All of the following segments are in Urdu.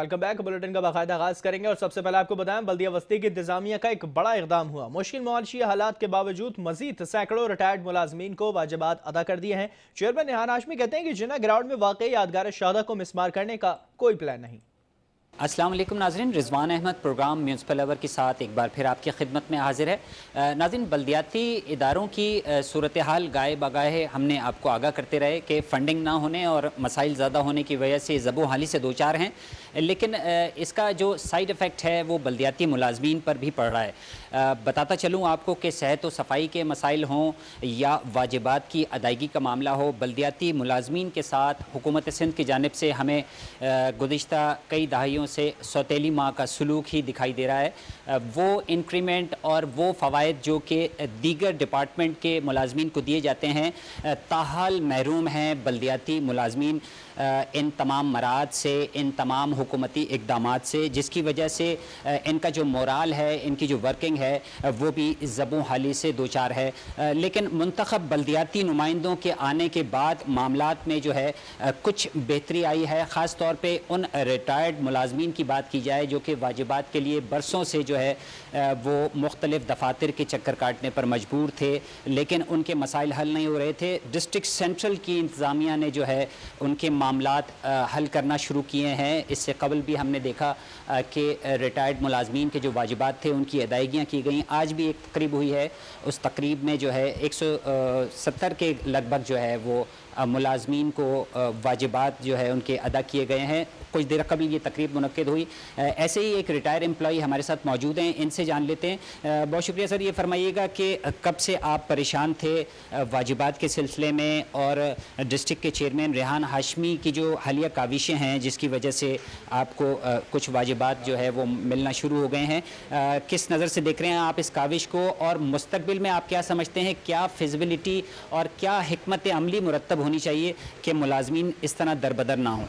ویلکم بیک بلٹن کا باقاعدہ آغاز کریں گے اور سب سے پہلے آپ کو بتائیں، بلدیہ وسطی کی انتظامیہ کا ایک بڑا اقدام ہوا۔ مشکل معاشی حالات کے باوجود مزید سینکڑوں ریٹائرڈ ملازمین کو واجبات ادا کر دیے ہیں۔ چیئرمین نہان آشمی کہتے ہیں کہ جنہ گراؤنڈ میں واقعی یادگار شہدہ کو مسمار کرنے کا کوئی پلان نہیں۔ السلام علیکم ناظرین، Rizwan Ahmed programme municipal over کے ساتھ ایک بار پھر آپ کی خدمت میں حاضر ہے۔ ناظرین، بلدیاتی اداروں کی صورتحال گائے بگائے ہم نے آپ کو آگاہ کرتے رہے کہ فنڈنگ نہ ہونے اور مسائل زیادہ ہونے کی وجہ سے زبو حالی سے دو چار ہیں۔ لیکن اس کا جو سائیڈ افیکٹ ہے، وہ بلدیاتی ملازمین پر بھی پڑ رہا ہے۔ بتاتا چلوں آپ کو کہ صحت و صفائی کے مسائل ہوں یا واجبات کی ادائیگی کا معاملہ ہو، بلدیاتی ملازمین کے ساتھ حکومت سندھ کی جانب سے ہمیں گزشتہ کئی دہائیوں سے سوتیلی ماہ کا سلوک ہی دکھائی دے رہا ہے۔ وہ انکریمنٹ اور وہ فوائد جو کہ دیگر ڈپارٹمنٹ کے ملازمین کو دیے جاتے ہیں تاحال محروم ہیں بلدیاتی ملازمین ان تمام مراد سے، ان تمام حکومتی اقدامات سے، جس کی وجہ سے ان کا جو مورال ہے، ان کی جو ورکنگ ہے وہ بھی زبوں حالی سے دوچار ہے۔ لیکن منتخب بلدیاتی نمائندوں کے آنے کے بعد معاملات میں جو ہے کچھ بہتری آئی ہے۔ خاص طور پہ ان ریٹائرڈ ملازمین کی بات کی جائے، جو کہ واجبات کے لیے برسوں سے جو ہے وہ مختلف دفاتر کے چکر کاٹنے پر مجبور تھے، لیکن ان کے مسائل حل نہیں ہو رہے تھے۔ ڈسٹرکٹ سینٹرل کی انتظامیہ نے جو ہے، ان کے معاملات حل کرنا شروع کیے ہیں۔ اس سے قبل بھی ہم نے دیکھا کہ ریٹائرڈ ملازمین کے جو واجبات تھے، ان کی ادائیگیاں کی گئیں۔ آج بھی ایک تقریب ہوئی ہے۔ اس تقریب میں جو ہے، ایک سو ستر کے لگ بھگ جو ہے، وہ ملازمین کو واجبات جو ہے ان کے ادا کیے گئے ہیں۔ کچھ دیر قبل یہ تقریب منعقد ہوئی۔ ایسے ہی ایک ریٹائر امپلائی ہمارے ساتھ موجود ہیں، ان سے جان لیتے ہیں۔ بہت شکریہ سر، یہ فرمائیے گا کہ کب سے آپ پریشان تھے واجبات کے سلسلے میں اور ڈسٹرکٹ کے چیئرمین ریحان ہاشمی کی جو حالیہ کاوشیں ہیں، جس کی وجہ سے آپ کو کچھ واجبات جو ہے وہ ملنا شروع ہو گئے ہیں۔ کس نظر سے دیکھ رہے ہیں آپ اس کاوش کو؟ اور مستقبل میں آپ کیا سمجھتے ہیں؟ کیا فیزبلٹی اور کیا حکمت عملی مرتب ہونی چاہیے کہ ملازمین اس طرح دربدر نہ ہوں۔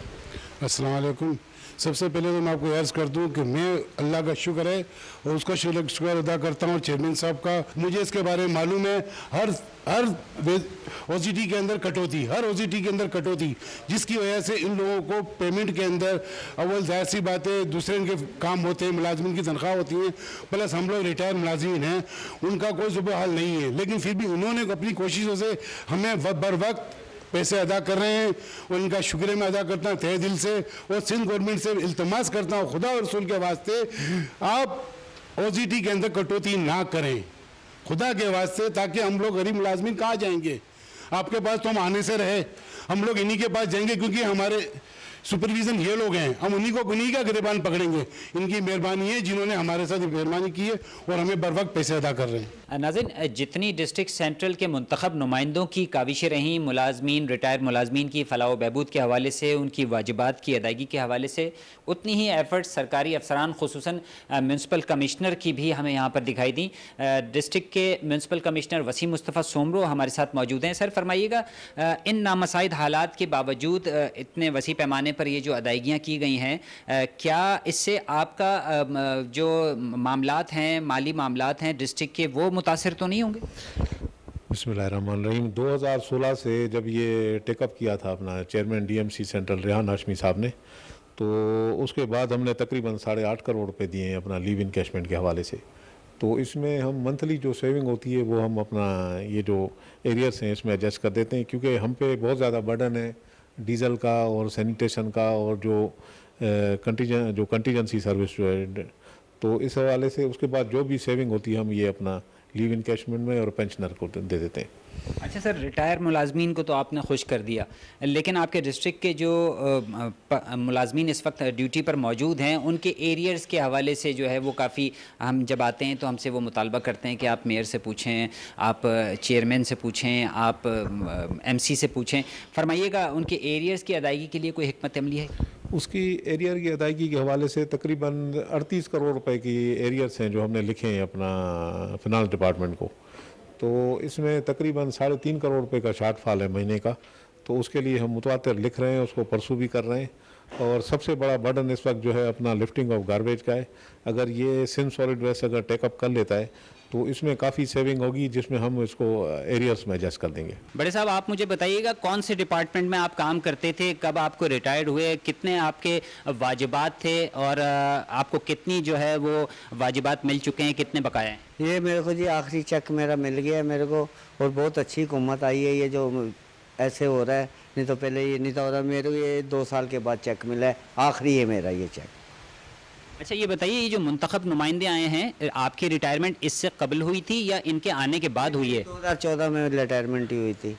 السلام علیکم۔ سب سے پہلے تو میں آپ کو عرض کر دوں کہ میں اللہ کا شکر ہے اور اس کا شکر ادا کرتا ہوں چیئرمین صاحب کا۔ مجھے اس کے بارے میں معلوم ہے، ہر ہر او سی ٹی کے اندر کٹوتی، ہر او سی ٹی کے اندر کٹوتی، جس کی وجہ سے ان لوگوں کو پیمنٹ کے اندر اول ظاہر سی باتیں دوسرے ان کے کام ہوتے ہیں، ملازمین کی تنخواہ ہوتی ہیں، پلس ہم لوگ ریٹائر ملازمین ہیں، ان کا کوئی صبح حال نہیں ہے۔ لیکن پھر بھی انہوں نے اپنی کوششوں سے ہمیں بر وقت پیسے ادا کر رہے ہیں اور ان کا شکر میں ادا کرتا ہوں تہ دل سے اور سندھ گورنمنٹ سے التماس کرتا ہوں خدا اور رسول کے واسطے آپ او سی ٹی کے اندر کٹوتی نہ کریں خدا کے واسطے تاکہ ہم لوگ غریب ملازمین کہاں جائیں گے آپ کے پاس تو ہم آنے سے رہے ہم لوگ انہی کے پاس جائیں گے کیونکہ ہمارے سپرویژن یہ لوگ ہیں۔ ہم انہی کو انہی کا گریبان پکڑیں گے۔ ان کی مہربانی ہے جنہوں نے ہمارے ساتھ مہربانی کی ہے اور ہمیں بر وقت پیسے ادا کر رہے ہیں۔ ناظرین جتنی ڈسٹرکٹ سینٹرل کے منتخب نمائندوں کی کاوشیں رہیں، ملازمین ریٹائر ملازمین کی فلاح و بہبود کے حوالے سے، ان کی واجبات کی ادائیگی کے حوالے سے، اتنی ہی ایفرٹ سرکاری افسران، خصوصاً میونسپل کمشنر کی بھی ہمیں یہاں پر دکھائی دیں۔ ڈسٹرکٹ کے میونسپل کمشنر وسیم مصطفیٰ سومرو ہمارے ساتھ موجود ہیں۔ سر، فرمائیے گا ان نامسائد حالات کے باوجود اتنے وسیع پیمانے پیمانے پر یہ جو ادائیگیاں کی گئی ہیں کیا اس سے آپ کا جو معاملات ہیں، مالی معاملات ہیں ڈسٹرکٹ کے، وہ متاثر تو نہیں ہوں گے؟ بسم اللہ الرحمن الرحیم۔ دو ہزار سولہ سے جب یہ ٹیک اپ کیا تھا اپنا chairman D M C central Rehan Hashmi sahab نے، تو اس کے بعد ہم نے تقریباً ساڑھے آٹھ کروڑ روپے دیے ہیں اپنا لیو انکیشمنٹ کے حوالے سے۔ تو اس میں ہم منتھلی جو سیونگ ہوتی ہے، وہ ہم اپنا یہ جو ایریاز ہیں، اس میں ایڈجسٹ کر دیتے ہیں، کیونکہ ہم پہ بہت زیادہ برڈن ہے۔ ڈیزل کا اور سینیٹیشن کا اور جو کنٹیجن، جو کنٹیجنسی سروس جو ہے، تو اس حوالے سے اس کے بعد جو بھی سیونگ ہوتی ہے، ہم یہ اپنا لیو انکیشمنٹ میں اور پینشنر کو دے دیتے ہیں۔ اچھا سر، ریٹائر ملازمین کو تو آپ نے خوش کر دیا، لیکن آپ کے ڈسٹرکٹ کے جو ملازمین اس وقت ڈیوٹی پر موجود ہیں، ان کے ایریئرز کے حوالے سے جو ہے وہ کافی، ہم جب آتے ہیں تو ہم سے وہ مطالبہ کرتے ہیں کہ آپ میئر سے پوچھیں، آپ چیئرمین سے پوچھیں، آپ، ایم سی سے پوچھیں۔ فرمائیے گا، ان کے ایریئرز کی ادائیگی کے لیے کوئی حکمت عملی ہے؟ اس کی ایریئر کی ادائیگی کے حوالے سے تقریباً اڑتیس کروڑ روپے کی ایریئرس ہیں جو ہم نے لکھے ہیں اپنا فنانس ڈپارٹمنٹ کو۔ تو اس میں تقریباً ساڑھے تین کروڑ روپے کا شارٹ فال ہے مہینے کا۔ تو اس کے لیے ہم متواتر لکھ رہے ہیں، اس کو پرسو بھی کر رہے ہیں۔ اور سب سے بڑا برڈن اس وقت جو ہے اپنا لفٹنگ آف گاربیج کا ہے۔ اگر یہ سن سالڈ ویسٹ اگر ٹیک اپ کر لیتا ہے تو اس میں کافی سیونگ ہوگی جس میں ہم اس کو ایریاز میں ایڈجسٹ کر دیں گے۔ بڑے صاحب آپ مجھے بتائیے گا کون سے ڈپارٹمنٹ میں آپ کام کرتے تھے؟ کب آپ کو ریٹائرڈ ہوئے؟ کتنے آپ کے واجبات تھے؟ اور آپ کو کتنی جو ہے وہ واجبات مل چکے ہیں؟ کتنے بقایا ہیں؟ یہ میرے کو جی آخری چیک میرا مل گیا ہے میرے کو اور بہت اچھی حکومت آئی ہے یہ جو ایسے ہو رہا ہے۔ نہیں تو پہلے یہ نہیں تھا ہو رہا میرے کو یہ دو سال کے بعد چیک ملا ہے۔ آخری ہے میرا یہ چیک اچھا یہ بتائیے یہ جو منتخب نمائندے آئے ہیں آپ کی ریٹائرمنٹ اس سے قبل ہوئی تھی یا ان کے آنے کے بعد ہوئی ہے؟ دو ہزار چودہ میں ریٹائرمنٹ ہی ہوئی تھی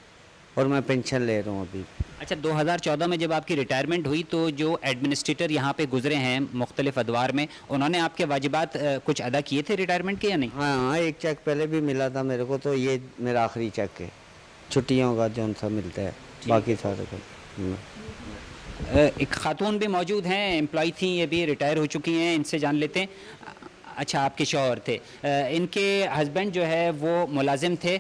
اور میں پینشن لے رہا ہوں ابھی۔ اچھا دو ہزار چودہ میں جب آپ کی ریٹائرمنٹ ہوئی تو جو ایڈمنسٹریٹر یہاں پہ گزرے ہیں مختلف ادوار میں انہوں نے آپ کے واجبات کچھ ادا کیے تھے ریٹائرمنٹ کے یا نہیں؟ ہاں ہاں ایک چیک پہلے بھی ملا تھا میرے کو تو یہ میرا آخری چیک ہے۔ چھٹیوں کا جو سا ملتا ہے باقی سارے کا۔ ایک خاتون بھی موجود ہیں امپلائی تھیں، یہ بھی ریٹائر ہو چکی ہیں، ان سے جان لیتے ہیں۔ اچھا آپ کے شوہر تھے۔ ان کے ہسبینڈ جو ہے وہ ملازم تھے۔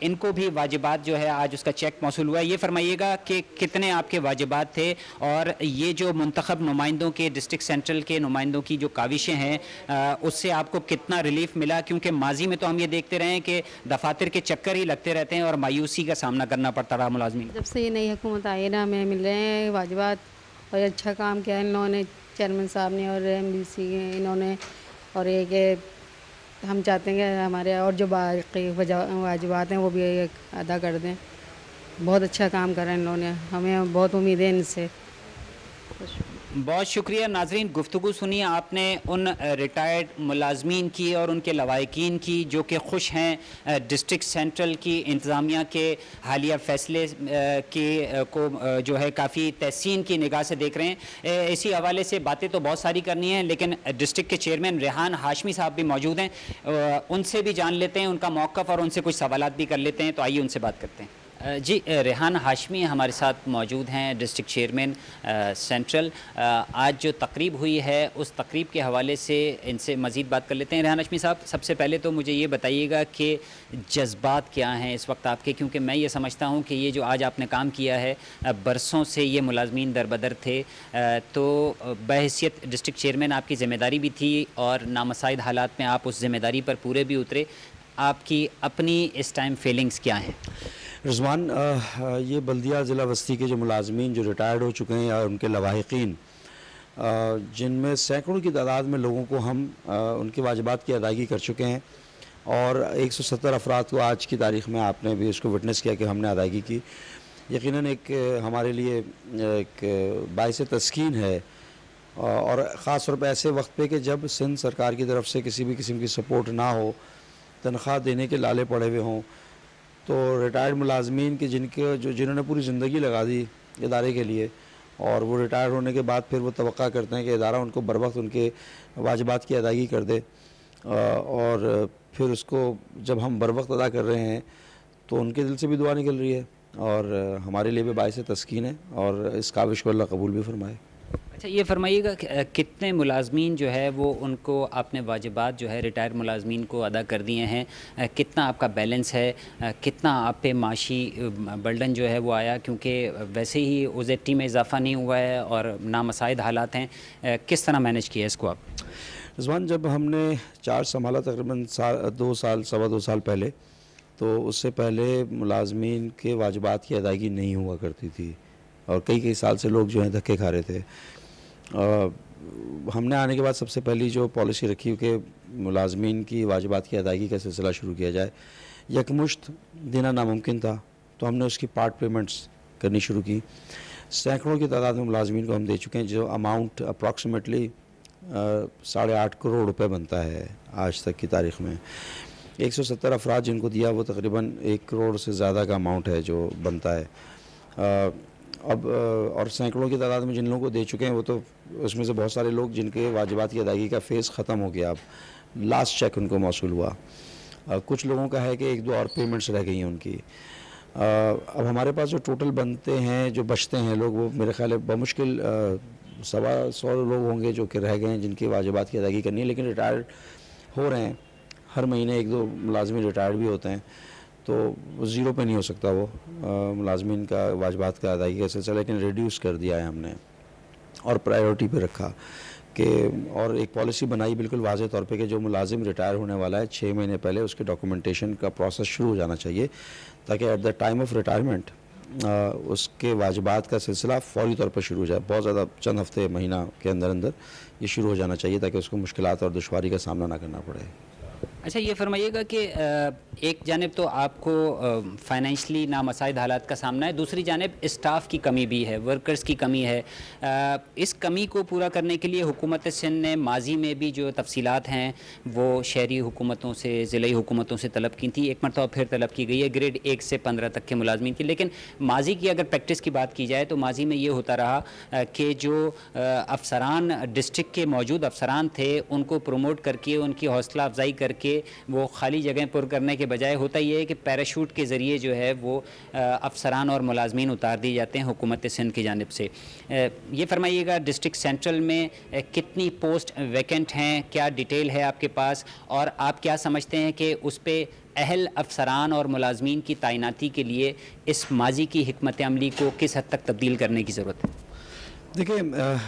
ان کو بھی واجبات جو ہے آج اس کا چیک موصول ہوا ہے۔ یہ فرمائیے گا کہ کتنے آپ کے واجبات تھے اور یہ جو منتخب نمائندوں کے ڈسٹرکٹ سینٹرل کے نمائندوں کی جو کاوشیں ہیں اس سے آپ کو کتنا ریلیف ملا؟ کیونکہ ماضی میں تو ہم یہ دیکھتے رہے ہیں کہ دفاتر کے چکر ہی لگتے رہتے ہیں اور مایوسی کا سامنا کرنا پڑتا رہا ملازمین جب سے یہ نئی حکومت آئی نا، ہمیں مل رہے ہیں واجبات اور اچھا کام کیا ہے۔ انہوں نے چیئرمین صاحب نے اور ایم بی سی انہوں نے اور یہ کہ ہم چاہتے ہیں کہ ہمارے اور جو باقی واجبات ہیں وہ بھی ادا کر دیں۔ بہت اچھا کام کریں انہوں نے، ہمیں بہت امید ہے ان سے۔ بہت شکریہ ناظرین، گفتگو سنی، آپ نے ان ریٹائرڈ ملازمین کی اور ان کے لوائقین کی جو کہ خوش ہیں، ڈسٹرکٹ سینٹرل کی، انتظامیہ کے حالیہ فیصلے کے کو جو ہے کافی تحسین کی نگاہ سے دیکھ رہے ہیں۔ اسی حوالے سے باتیں تو بہت ساری کرنی ہیں، لیکن ڈسٹرکٹ کے چیئرمین ریحان ہاشمی صاحب بھی موجود ہیں۔ ان سے بھی جان لیتے ہیں، ان کا موقف اور ان سے کچھ سوالات بھی کر لیتے ہیں، تو آئیے ان سے بات کرتے ہیں۔ جی ریحان ہاشمی ہمارے ساتھ موجود ہیں، ڈسٹرکٹ چیئرمین سینٹرل۔ آج جو تقریب ہوئی ہے، اس تقریب کے حوالے سے ان سے مزید بات کر لیتے ہیں۔ ریحان ہاشمی صاحب، سب سے پہلے تو مجھے یہ بتائیے گا کہ جذبات کیا ہیں اس وقت آپ کے؟ کیونکہ میں یہ سمجھتا ہوں کہ یہ جو آج آپ نے کام کیا ہے برسوں سے یہ ملازمین دربدر تھے۔ تو بحیثیت ڈسٹرکٹ چیئرمین آپ کی ذمہ داری بھی تھی اور نامسائد حالات میں آپ اس ذمہ داری پر پورے بھی اترے۔ آپ کی اپنی اس ٹائم فیلنگز کیا ہیں؟ رضوان یہ بلدیہ ضلع وسطی کے جو ملازمین جو ریٹائرڈ ہو چکے ہیں یا ان کے لواحقین جن میں سینکڑوں کی تعداد میں لوگوں کو ہم ان کے واجبات کی ادائیگی کر چکے ہیں اور ایک سو ستر افراد کو آج کی تاریخ میں آپ نے بھی اس کو وٹنس کیا کہ ہم نے ادائیگی کی۔ یقیناً ایک ہمارے لیے ایک باعث تسکین ہے۔ اور خاص طور پہ ایسے وقت پہ کہ جب سندھ سرکار کی طرف سے کسی بھی قسم کی سپورٹ نہ ہو، تنخواہ دینے کے لالے پڑے ہوئے ہوں تو ریٹائرڈ ملازمین کے جن کے جو جنہوں نے پوری زندگی لگا دی ادارے کے لیے اور وہ ریٹائر ہونے کے بعد پھر وہ توقع کرتے ہیں کہ ادارہ ان کو بر وقت ان کے واجبات کی ادائیگی کر دے۔ اور پھر اس کو جب ہم بر وقت ادا کر رہے ہیں تو ان کے دل سے بھی دعا نکل رہی ہے اور ہمارے لیے بھی باعث تسکین ہے اور اس کاوش کو اللہ قبول بھی فرمائے۔ اچھا یہ فرمائیے گا کتنے ملازمین جو ہے وہ ان کو اپنے واجبات جو ہے ریٹائر ملازمین کو ادا کر دیے ہیں؟ کتنا آپ کا بیلنس ہے؟ کتنا آپ پہ معاشی بلڈن جو ہے وہ آیا؟ کیونکہ ویسے ہی اوزیٹی میں اضافہ نہیں ہوا ہے اور نامسائد حالات ہیں۔ کس طرح مینج کیا اس کو آپ؟ رضوان، جب ہم نے چارج سنبھالا تقریباً دو سال، سوا دو سال پہلے، تو اس سے پہلے ملازمین کے واجبات کی ادائیگی نہیں ہوا کرتی تھی۔ اور کئی کئی سال سے لوگ جو ہیں دھکے کھا رہے تھے۔ ہم نے آنے کے بعد سب سے پہلی جو پالیسی رکھی کہ ملازمین کی واجبات کی ادائیگی کا سلسلہ شروع کیا جائے، یکمشت دینا ناممکن تھا، تو ہم نے اس کی پارٹ پیمنٹس کرنی شروع کی۔ سینکڑوں کی تعداد میں ملازمین کو ہم دے چکے ہیں، جو اماؤنٹ اپراکسیمیٹلی ساڑھے آٹھ کروڑ روپے بنتا ہے آج تک کی تاریخ میں۔ ایک سو ستر افراد جن کو دیا، وہ تقریباً ایک کروڑ سے زیادہ کا اماؤنٹ ہے جو بنتا ہے۔ اب اور سینکڑوں کی تعداد میں جن لوگوں کو دے چکے ہیں، وہ تو اس میں سے بہت سارے لوگ جن کے واجبات کی ادائیگی کا فیس ختم ہو گیا۔ اب لاسٹ چیک ان کو موصول ہوا۔ کچھ لوگوں کا ہے کہ ایک دو اور پیمنٹس رہ گئی ہیں ان کی۔ اب ہمارے پاس جو ٹوٹل بنتے ہیں، جو بچتے ہیں لوگ، وہ میرے خیال ہے بمشکل سوا سو لوگ ہوں گے جو کہ رہ گئے ہیں، جن کی واجبات کی ادائیگی کرنی ہے، لیکن ریٹائرڈ ہو رہے ہیں۔ ہر مہینے ایک دو ملازمین ریٹائرڈ بھی ہوتے ہیں۔ تو زیرو پہ نہیں ہو سکتا وہ ملازمین کا، واجبات کا ادائیگی کا سلسلہ، لیکن ریڈیوس کر دیا ہے ہم نے اور پرائیورٹی پہ رکھا کہ، اور ایک پالیسی بنائی بالکل واضح طور پہ کہ جو ملازم ریٹائر ہونے والا ہے چھ مہینے پہلے، اس کے ڈاکومنٹیشن کا پروسیس شروع ہو جانا چاہیے تاکہ at the time of retirement اس کے واجبات کا سلسلہ فوری طور پر شروع ہو جائے۔ بہت زیادہ چند ہفتے، مہینہ کے اندر اندر یہ شروع ہو جانا چاہیے تاکہ اس کو مشکلات اور دشواری کا سامنا نہ کرنا پڑے۔ اچھا یہ فرمائیے گا کہ ایک جانب تو آپ کو فائنینشلی نامسائد حالات کا سامنا ہے، دوسری جانب اسٹاف کی کمی بھی ہے ورکرز کی کمی ہے۔ اس کمی کو پورا کرنے کے لیے حکومت سندھ نے ماضی میں بھی جو تفصیلات ہیں، وہ شہری حکومتوں سے، ضلعی حکومتوں سے طلب کی تھی۔ ایک مرتبہ پھر طلب کی گئی ہے گریڈ ایک سے پندرہ تک کے ملازمین کی۔ لیکن ماضی کی اگر پریکٹس کی بات کی جائے تو ماضی میں یہ ہوتا رہا کہ جو افسران ڈسٹرک کے موجود افسران تھے، ان کو پروموٹ کر کے، ان کی حوصلہ افزائی کر کے وہ خالی جگہیں پر کرنے کے بجائے ہوتا یہ ہے کہ پیراشوٹ کے ذریعے جو ہے وہ افسران اور ملازمین اتار دی جاتے ہیں حکومت سندھ کی جانب سے۔ یہ فرمائیے گا ڈسٹرک سینٹرل میں کتنی پوسٹ ویکنٹ ہیں، کیا ڈیٹیل ہے آپ کے پاس؟ اور آپ کیا سمجھتے ہیں کہ اس پہ اہل افسران اور ملازمین کی تعیناتی کے لیے اس ماضی کی حکمت عملی کو کس حد تک تبدیل کرنے کی ضرورت ہے؟ دیکھیں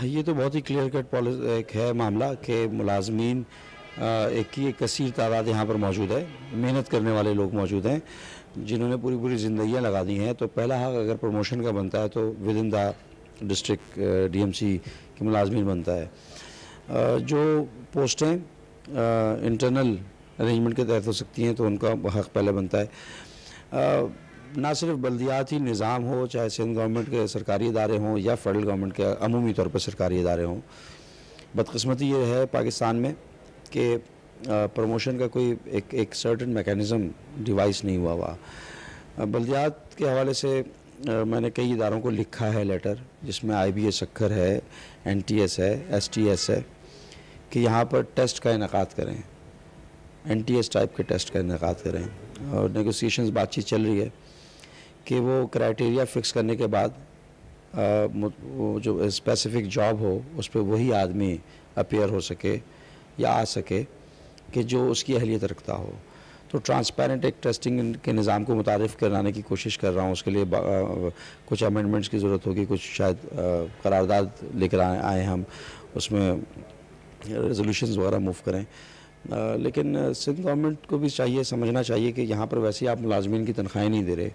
یہ تو بہت ہی کلیئر کٹ ایک ہے معاملہ کہ ملازمین ایک ہی کثیر تعداد یہاں پر موجود ہے۔ محنت کرنے والے لوگ موجود ہیں جنہوں نے پوری پوری زندگیاں لگا دی ہیں۔ تو پہلا حق اگر پروموشن کا بنتا ہے تو within the district D M C کی ملازمین بنتا ہے۔ جو پوسٹیں انٹرنل ارینجمنٹ کے تحت ہو سکتی ہیں تو ان کا حق پہلے بنتا ہے۔ نہ صرف بلدیاتی نظام ہو، چاہے سندھ گورنمنٹ کے سرکاری ادارے ہوں یا فیڈرل گورنمنٹ کے عمومی طور پر سرکاری ادارے ہوں۔ بدقسمتی یہ ہے پاکستان میں۔ کہ پروموشن کا کوئی ایک ایک سرٹن میکینزم ڈیوائس نہیں ہوا ہوا بلدیات کے حوالے سے میں نے کئی اداروں کو لکھا ہے لیٹر جس میں آئی بی ایس سکھر ہے این ٹی ایس ہے ایس ٹی ایس ہے، کہ یہاں پر ٹیسٹ کا انعقاد کریں۔ این ٹی ایس ٹائپ کے ٹیسٹ کا انعقاد کریں۔ اور نیگوسیشنز بات چیت چل رہی ہے کہ وہ کرائٹیریا فکس کرنے کے بعد وہ جو اسپیسیفک جاب ہو، اس پہ وہی آدمی اپیئر ہو سکے۔ یا آ سکے کہ جو اس کی اہلیت رکھتا ہو۔ تو ٹرانسپیرنٹ ایک ٹیسٹنگ کے نظام کو متعارف کرانے کی کوشش کر رہا ہوں۔ اس کے لیے کچھ امینڈمنٹس کی ضرورت ہوگی، کچھ شاید قرارداد لے کر آئے ہم۔ اس میں ریزولوشنز وغیرہ موو کریں۔ لیکن سندھ گورنمنٹ کو بھی چاہیے، سمجھنا چاہیے کہ یہاں پر ویسے آپ ملازمین کی تنخواہیں نہیں دے رہے۔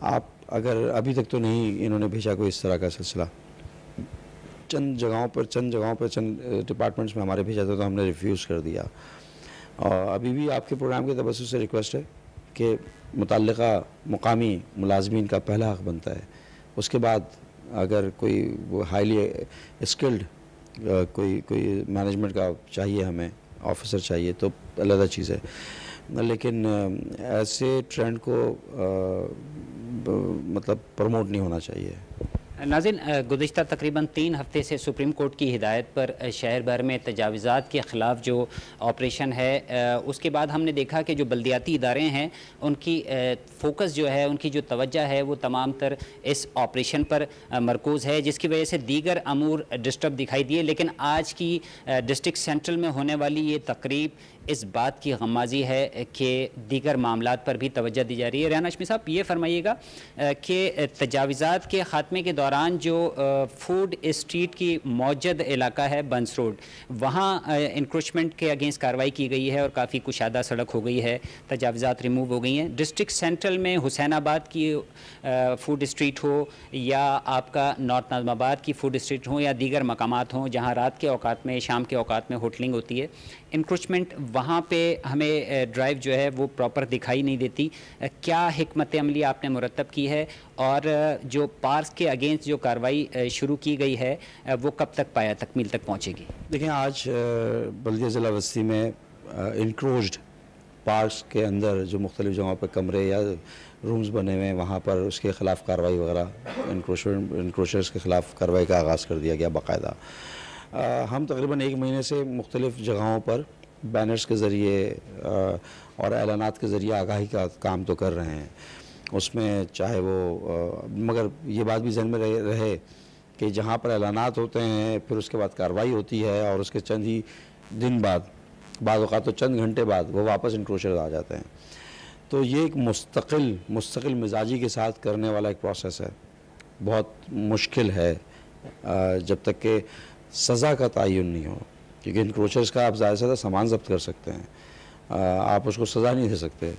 آپ اگر ابھی تک تو نہیں انہوں نے بھیجا کوئی اس طرح کا سلسلہ۔ چند جگہوں پر، چند جگہوں پر، چند ڈپارٹمنٹس میں ہمارے بھیجا تھا تو ہم نے ریفیوز کر دیا۔ اور ابھی بھی آپ کے پروگرام کے تبصر سے ریکویسٹ ہے کہ متعلقہ مقامی ملازمین کا پہلا حق بنتا ہے۔ اس کے بعد اگر کوئی وہ ہائیلی اسکلڈ کوئی کوئی مینجمنٹ کا چاہیے ہمیں آفیسر چاہیے تو علیحدہ چیز ہے۔ لیکن ایسے ٹرینڈ کو مطلب پروموٹ نہیں ہونا چاہیے۔ ناظرین گزشتہ تقریباً تین ہفتے سے سپریم کورٹ کی ہدایت پر شہر بھر میں تجاوزات کے خلاف جو آپریشن ہے اس کے بعد ہم نے دیکھا کہ جو بلدیاتی ادارے ہیں، ان کی فوکس جو ہے، ان کی جو توجہ ہے، وہ تمام تر اس آپریشن پر مرکوز ہے، جس کی وجہ سے دیگر امور ڈسٹرب دکھائی دیے۔ لیکن آج کی ڈسٹرک سینٹرل میں ہونے والی یہ تقریب اس بات کی غمازی ہے کہ دیگر معاملات پر بھی توجہ دی جا رہی ہے۔ ریحان اشمی صاحب، یہ فرمائیے گا کہ تجاوزات کے خاتمے کے دوران جو فوڈ اسٹریٹ کی موجد علاقہ ہے بنس روڈ، وہاں انکروچمنٹ کے اگینسٹ کاروائی کی گئی ہے اور کافی کشادہ سڑک ہو گئی ہے، تجاوزات ریموو ہو گئی ہیں۔ ڈسٹرک سینٹرل میں حسین آباد کی فوڈ اسٹریٹ ہو یا آپ کا نارتھ نظم آباد کی فوڈ اسٹریٹ ہو یا دیگر مقامات ہوں جہاں رات کے اوقات میں، شام کے اوقات میں ہوٹلنگ ہوتی ہے۔ انکروچمنٹ وہاں پہ ہمیں ڈرائیو جو ہے وہ پراپر دکھائی نہیں دیتی۔ کیا حکمت عملی آپ نے مرتب کی ہے؟ اور جو پارس کے اگینسٹ جو کاروائی شروع کی گئی ہے وہ کب تک پایا، تکمیل تک پہنچے گی؟ دیکھیں، آج بلدیہ ضلع وسطی میں انکروچڈ پارکس کے اندر جو مختلف جگہوں پہ کمرے یا رومز بنے ہوئے ہیں، وہاں پر اس کے خلاف کاروائی وغیرہ انکروچرز کے خلاف کاروائی کا آغاز کر دیا گیا باقاعدہ۔ ہم تقریباً ایک مہینے سے مختلف جگہوں پر بینرز کے ذریعے اور اعلانات کے ذریعے آگاہی کا کام تو کر رہے ہیں۔ اس میں چاہے وہ مگر یہ بات بھی ذہن میں رہے کہ جہاں پر اعلانات ہوتے ہیں، پھر اس کے بعد کاروائی ہوتی ہے اور اس کے چند ہی دن بعد، بعض اوقات تو چند گھنٹے بعد وہ واپس انکروشر آ جاتے ہیں۔ تو یہ ایک مستقل مستقل مزاجی کے ساتھ کرنے والا ایک پروسیس ہے۔ بہت مشکل ہے جب تک کہ سزا کا تعین نہیں ہو۔ کیونکہ انکروچرز کا آپ زیادہ سے زیادہ سامان ضبط کر سکتے ہیں۔ آپ اس کو سزا نہیں دے سکتے۔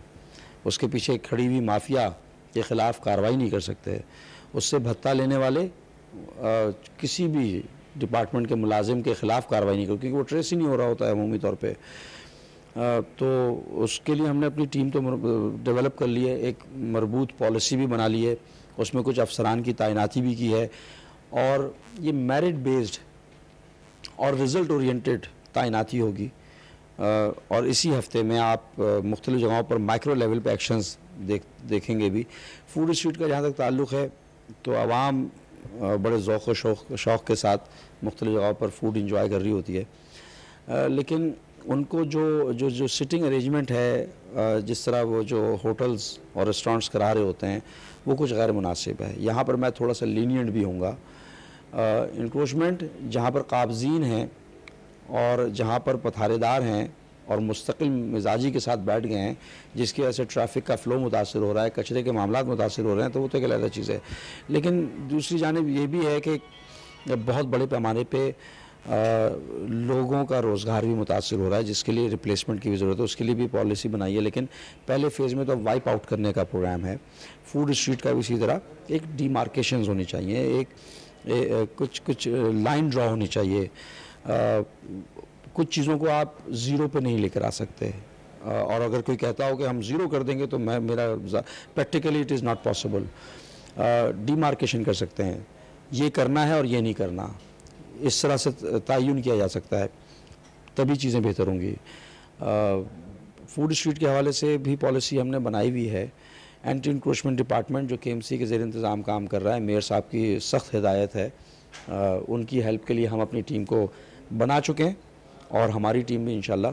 اس کے پیچھے کھڑی ہوئی مافیا کے خلاف کارروائی نہیں کر سکتے۔ اس سے بھتہ لینے والے کسی بھی ڈپارٹمنٹ کے ملازم کے خلاف کارروائی نہیں کر کیونکہ وہ ٹریس ہی نہیں ہو رہا ہوتا ہے عمومی طور پہ۔ تو اس کے لیے ہم نے اپنی ٹیم تو ڈیولپ کر لی ہے، ایک مربوط پالیسی بھی بنا لی ہے۔ اس میں کچھ افسران کی تعیناتی بھی کی ہے۔ اور یہ میرٹ بیسڈ اور رزلٹ اورینٹڈ تعیناتی ہوگی۔ اور اسی ہفتے میں آپ مختلف جگہوں پر مائکرو لیول پہ ایکشنز دیکھ، دیکھیں گے بھی۔ فوڈ اسٹریٹ کا جہاں تک تعلق ہے، تو عوام بڑے ذوق و شوق شوق کے ساتھ مختلف جگہوں پر فوڈ انجوائے کر رہی ہوتی ہے۔ لیکن ان کو جو جو جو سٹنگ ارینجمنٹ ہے جس طرح وہ جو ہوٹلز اور ریسٹورنٹس کرا رہے ہوتے ہیں، وہ کچھ غیر مناسب ہے۔ یہاں پر میں تھوڑا سا لینینٹ بھی ہوں گا۔ انکروچمنٹ جہاں پر قابضین ہیں اور جہاں پر پتھارے دار ہیں اور مستقل مزاجی کے ساتھ بیٹھ گئے ہیں، جس کی وجہ سے ٹریفک کا فلو متاثر ہو رہا ہے، کچرے کے معاملات متاثر ہو رہے ہیں، تو وہ تو ایک علیحدہ چیز ہے۔ لیکن دوسری جانب یہ بھی ہے کہ بہت بڑے پیمانے پہ لوگوں کا روزگار بھی متاثر ہو رہا ہے، جس کے لیے ریپلیسمنٹ کی بھی ضرورت ہے، اس کے لیے بھی پالیسی بنائی ہے۔ لیکن پہلے فیز میں تو وائپ آؤٹ کرنے کا پروگرام ہے۔ فوڈ اسٹریٹ کا بھی اسی طرح ایک ڈی مارکیشنز ہونی چاہیے، ایک کچھ کچھ لائن ڈرا ہونی چاہیے۔ کچھ چیزوں کو آپ زیرو پہ نہیں لے کر آ سکتے۔ اور اگر کوئی کہتا ہو کہ ہم زیرو کر دیں گے تو میں، میرا practically it is not possible demarcation کر سکتے ہیں۔ یہ کرنا ہے اور یہ نہیں کرنا۔ اس طرح سے تعین کیا جا سکتا ہے۔ تبھی چیزیں بہتر ہوں گی۔ فوڈ اسٹریٹ کے حوالے سے بھی پالیسی ہم نے بنائی ہوئی ہے۔ اینٹی انکروچمنٹ ڈپارٹمنٹ جو کے ایم سی کے زیر انتظام کام کر رہا ہے، میئر صاحب کی سخت ہدایت ہے۔ ان کی ہیلپ کے لیے ہم اپنی ٹیم کو بنا چکے ہیں اور ہماری ٹیم بھی انشاءاللہ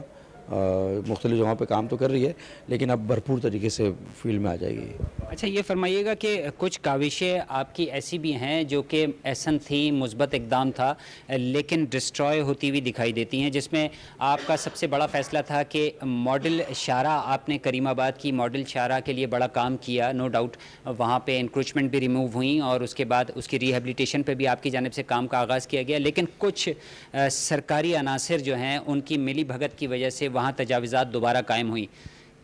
مختلف جگہوں پہ کام تو کر رہی ہے، لیکن اب بھرپور طریقے سے فیلڈ میں آ جائے گی۔ اچھا یہ فرمائیے گا کہ کچھ کاوشیں آپ کی ایسی بھی ہیں جو کہ ایسن تھی، مثبت اقدام تھا، لیکن ڈسٹروائے ہوتی ہوئی دکھائی دیتی ہیں، جس میں آپ کا سب سے بڑا فیصلہ تھا کہ ماڈل شارہ آپ نے کریم آباد کی ماڈل شارہ کے لیے بڑا کام کیا نو ڈاؤٹ وہاں پہ انکروچمنٹ بھی ریموو ہوئیں اور اس کے بعد اس کی ریہیبلیٹیشن پہ بھی آپ کی جانب سے کام کا آغاز کیا گیا۔ لیکن کچھ سرکاری عناصر جو ہیں، ان کی ملی بھگت کی وجہ سے وہاں تجاوزات دوبارہ قائم ہوئی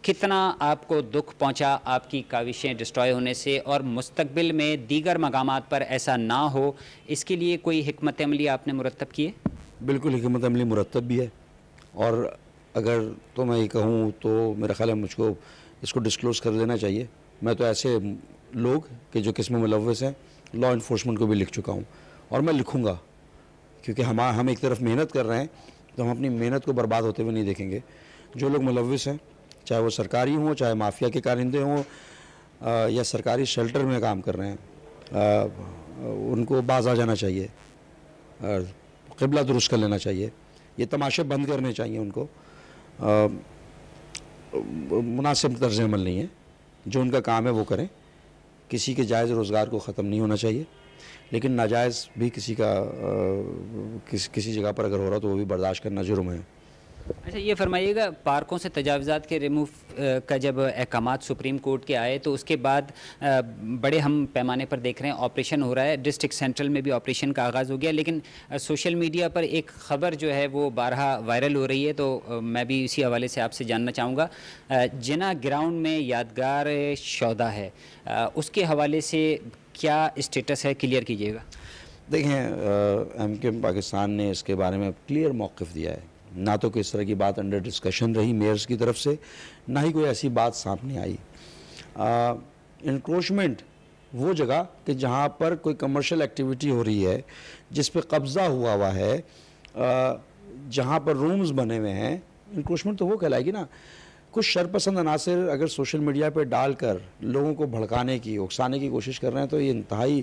کتنا آپ کو دکھ پہنچا آپ کی کاوشیں ڈسٹروائے ہونے سے اور مستقبل میں دیگر مقامات پر ایسا نہ ہو، اس کے لیے کوئی حکمت عملی آپ نے مرتب کی ہے؟ بالکل، حکمت عملی مرتب بھی ہے۔ اور اگر تو میں یہ کہوں تو میرا خیال ہے مجھ کو اس کو ڈسکلوز کر دینا چاہیے۔ میں تو ایسے لوگ کہ جو قسم ملوث ہیں لا انفورسمنٹ کو بھی لکھ چکا ہوں۔ اور میں لکھوں گا، کیونکہ ہم ہم ایک طرف محنت کر رہے ہیں۔ تو ہم اپنی محنت کو برباد ہوتے ہوئے نہیں دیکھیں گے۔ جو لوگ ملوث ہیں، چاہے وہ سرکاری ہوں، چاہے مافیا کے کارندے ہوں یا سرکاری شیلٹر میں کام کر رہے ہیں ان کو باز آ جانا چاہیے قبلہ درست کر لینا چاہیے۔ یہ تماشے بند کرنے چاہیے ان کو۔ مناسب طرز عمل نہیں ہے۔ جو ان کا کام ہے وہ کریں۔ کسی کے جائز روزگار کو ختم نہیں ہونا چاہیے۔ لیکن ناجائز بھی کسی کا کسی جگہ پر اگر ہو رہا تو وہ بھی برداشت کرنا جرم ہے۔ اچھا یہ فرمائیے گا، پارکوں سے تجاوزات کے ریموو کا جب احکامات سپریم کورٹ کے آئے تو اس کے بعد بڑے ہم پیمانے پر دیکھ رہے ہیں، آپریشن ہو رہا ہے۔ ڈسٹرکٹ سینٹرل میں بھی آپریشن کا آغاز ہو گیا، لیکن سوشل میڈیا پر ایک خبر جو ہے وہ بارہا وائرل ہو رہی ہے۔ تو میں بھی اسی حوالے سے آپ سے جاننا چاہوں گا۔ جنا گراؤنڈ میں یادگار شودا ہے۔ اس کے حوالے سے کیا اسٹیٹس ہے کلیئر کیجیے گا؟ دیکھیں ایم کے پاکستان نے اس کے بارے میں کلیئر موقف دیا ہے۔ نہ تو کوئی اس طرح کی بات انڈر ڈسکشن رہی میئرز کی طرف سے، نہ ہی کوئی ایسی بات سامنے آئی۔ انکروچمنٹ وہ جگہ کہ جہاں پر کوئی کمرشل ایکٹیویٹی ہو رہی ہے، جس پہ قبضہ ہوا ہوا ہے جہاں پر رومز بنے ہوئے ہیں انکروچمنٹ تو وہ کہلائے گی نا۔ کچھ شرپسند عناصر اگر سوشل میڈیا پہ ڈال کر لوگوں کو بھڑکانے کی، اکسانے کی کوشش کر رہے ہیں تو یہ انتہائی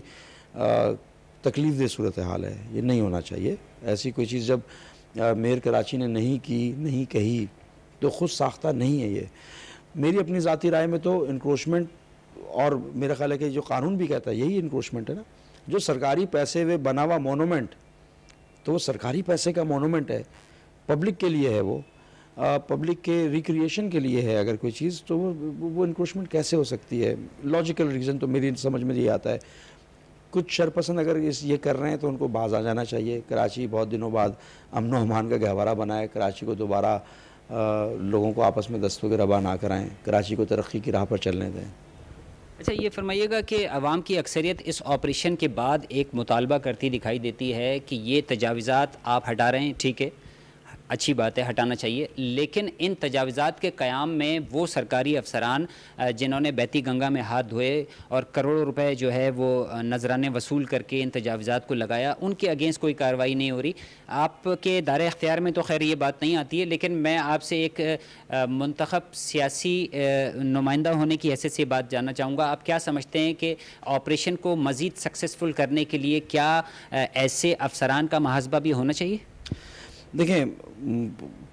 تکلیف دہ صورتحال ہے۔ یہ نہیں ہونا چاہیے۔ ایسی کوئی چیز جب میر کراچی نے نہیں کی، نہیں کہی، تو خود ساختہ نہیں ہے یہ۔ میری اپنی ذاتی رائے میں تو انکروچمنٹ اور میرا خیال ہے کہ جو قانون بھی کہتا ہے، یہی انکروچمنٹ ہے نا۔ جو سرکاری پیسے میں بنا ہوا مونومنٹ تو وہ سرکاری پیسے کا مونومنٹ ہے۔ پبلک کے لیے ہے وہ۔ پبلک کے ریکریشن کے لیے ہے اگر کوئی چیز، تو وہ انکروچمنٹ کیسے ہو سکتی ہے؟ لاجیکل ریزن تو میری، سمجھ میں یہ آتا ہے۔ کچھ شرپسند اگر اس، یہ کر رہے ہیں تو ان کو باز آ جانا چاہیے۔ کراچی بہت دنوں بعد امن و امان کا گہوارہ بنا ہے کراچی کو دوبارہ لوگوں کو آپس میں دست وغیرہ نہ کرائیں کراچی کو ترقی کی راہ پر چلنے دیں۔ اچھا یہ فرمائیے گا کہ عوام کی اکثریت اس آپریشن کے بعد ایک مطالبہ کرتی دکھائی دیتی ہے کہ یہ تجاوزات آپ ہٹا رہے ہیں، ٹھیک ہے؟ اچھی بات ہے ہٹانا چاہیے۔ لیکن ان تجاوزات کے قیام میں وہ سرکاری افسران جنہوں نے بیتی گنگا میں ہاتھ دھوئے اور کروڑوں روپے جو ہے وہ نذرانے وصول کر کے ان تجاوزات کو لگایا، ان کے اگینسٹ کوئی کارروائی نہیں ہو رہی۔ آپ کے دار اختیار میں تو خیر یہ بات نہیں آتی ہے، لیکن میں آپ سے ایک منتخب سیاسی نمائندہ ہونے کی حیثیت سے بات جاننا چاہوں گا۔ آپ کیا سمجھتے ہیں کہ آپریشن کو مزید سکسیزفل کرنے کے لیے کیا ایسے افسران کا محاسبہ بھی ہونا چاہیے؟ دیکھیں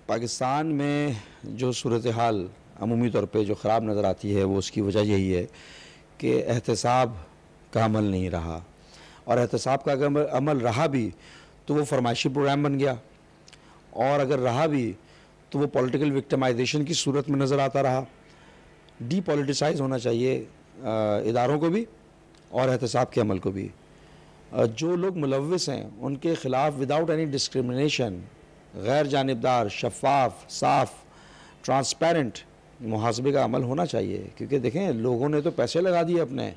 پاکستان میں جو صورتحال عمومی طور پہ جو خراب نظر آتی ہے، وہ اس کی وجہ یہی ہے کہ احتساب کا عمل نہیں رہا۔ اور احتساب کا اگر عمل رہا بھی تو وہ فرمائشی پروگرام بن گیا۔ اور اگر رہا بھی تو وہ پولیٹیکل وکٹمائزیشن کی صورت میں نظر آتا رہا۔ ڈی پولیٹیسائز ہونا چاہیے اداروں کو بھی اور احتساب کے عمل کو بھی۔ جو لوگ ملوث ہیں، ان کے خلاف وداؤٹ اینی ڈسکرمنیشن غیر جانبدار شفاف، صاف ٹرانسپیرنٹ محاسبے کا عمل ہونا چاہیے۔ کیونکہ دیکھیں، لوگوں نے تو پیسے لگا دیے اپنے۔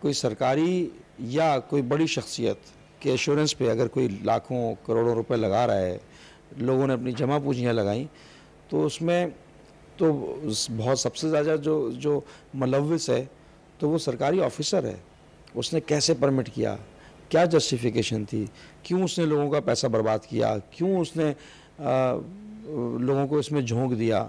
کوئی سرکاری یا کوئی بڑی شخصیت کے ایشورنس پہ اگر کوئی لاکھوں، کروڑوں روپے لگا رہا ہے، لوگوں نے اپنی جمع پوجیاں لگائیں، تو اس میں تو بہت سب سے زیادہ جو جو ملوث ہے، تو وہ سرکاری آفیسر ہے۔ اس نے کیسے پرمٹ کیا؟ کیا جسٹیفیکیشن تھی؟ کیوں اس نے لوگوں کا پیسہ برباد کیا؟ کیوں اس نے لوگوں کو اس میں جھونک دیا؟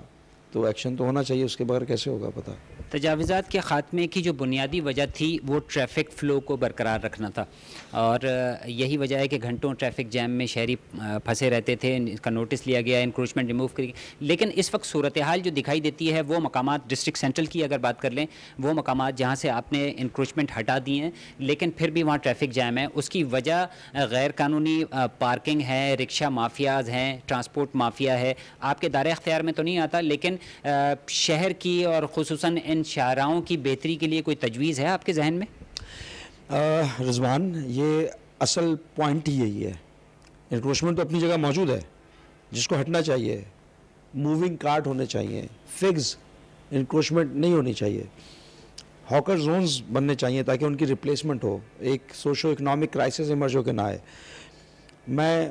تو ایکشن تو ہونا چاہیے، اس کے بغیر کیسے ہوگا پتہ؟ تجاوزات کے خاتمے کی جو بنیادی وجہ تھی، وہ ٹریفک فلو کو برقرار رکھنا تھا۔ اور یہی وجہ ہے کہ گھنٹوں ٹریفک جیم میں شہری پھنسے رہتے تھے اس کا نوٹس لیا گیا انکروچمنٹ ریموو کری۔ لیکن اس وقت صورتحال جو دکھائی دیتی ہے، وہ مقامات ڈسٹرکٹ سینٹرل کی اگر بات کر لیں، وہ مقامات جہاں سے آپ نے انکروچمنٹ ہٹا دیے ہیں، لیکن پھر بھی وہاں ٹریفک جیم ہے۔ اس کی وجہ غیر قانونی پارکنگ ہے رکشہ مافیاز ہیں ٹرانسپورٹ مافیا ہے۔ آپ کے دار اختیار میں تو نہیں آتا، لیکن شہر کی اور خصوصاً ان شاہراہوں کی بہتری کے لیے کوئی تجویز ہے آپ کے ذہن میں؟ رضوان، یہ اصل پوائنٹ ہی یہی ہے۔ انکروچمنٹ تو اپنی جگہ موجود ہے، جس کو ہٹنا چاہیے موونگ کارٹ ہونے چاہیے فگز انکروچمنٹ نہیں ہونی چاہیے۔ ہاکر زونز بننے چاہیے تاکہ ان کی ریپلیسمنٹ ہو۔ ایک سوشو اکنامک کرائسس ایمرج ہو کے نہ آئے۔ میں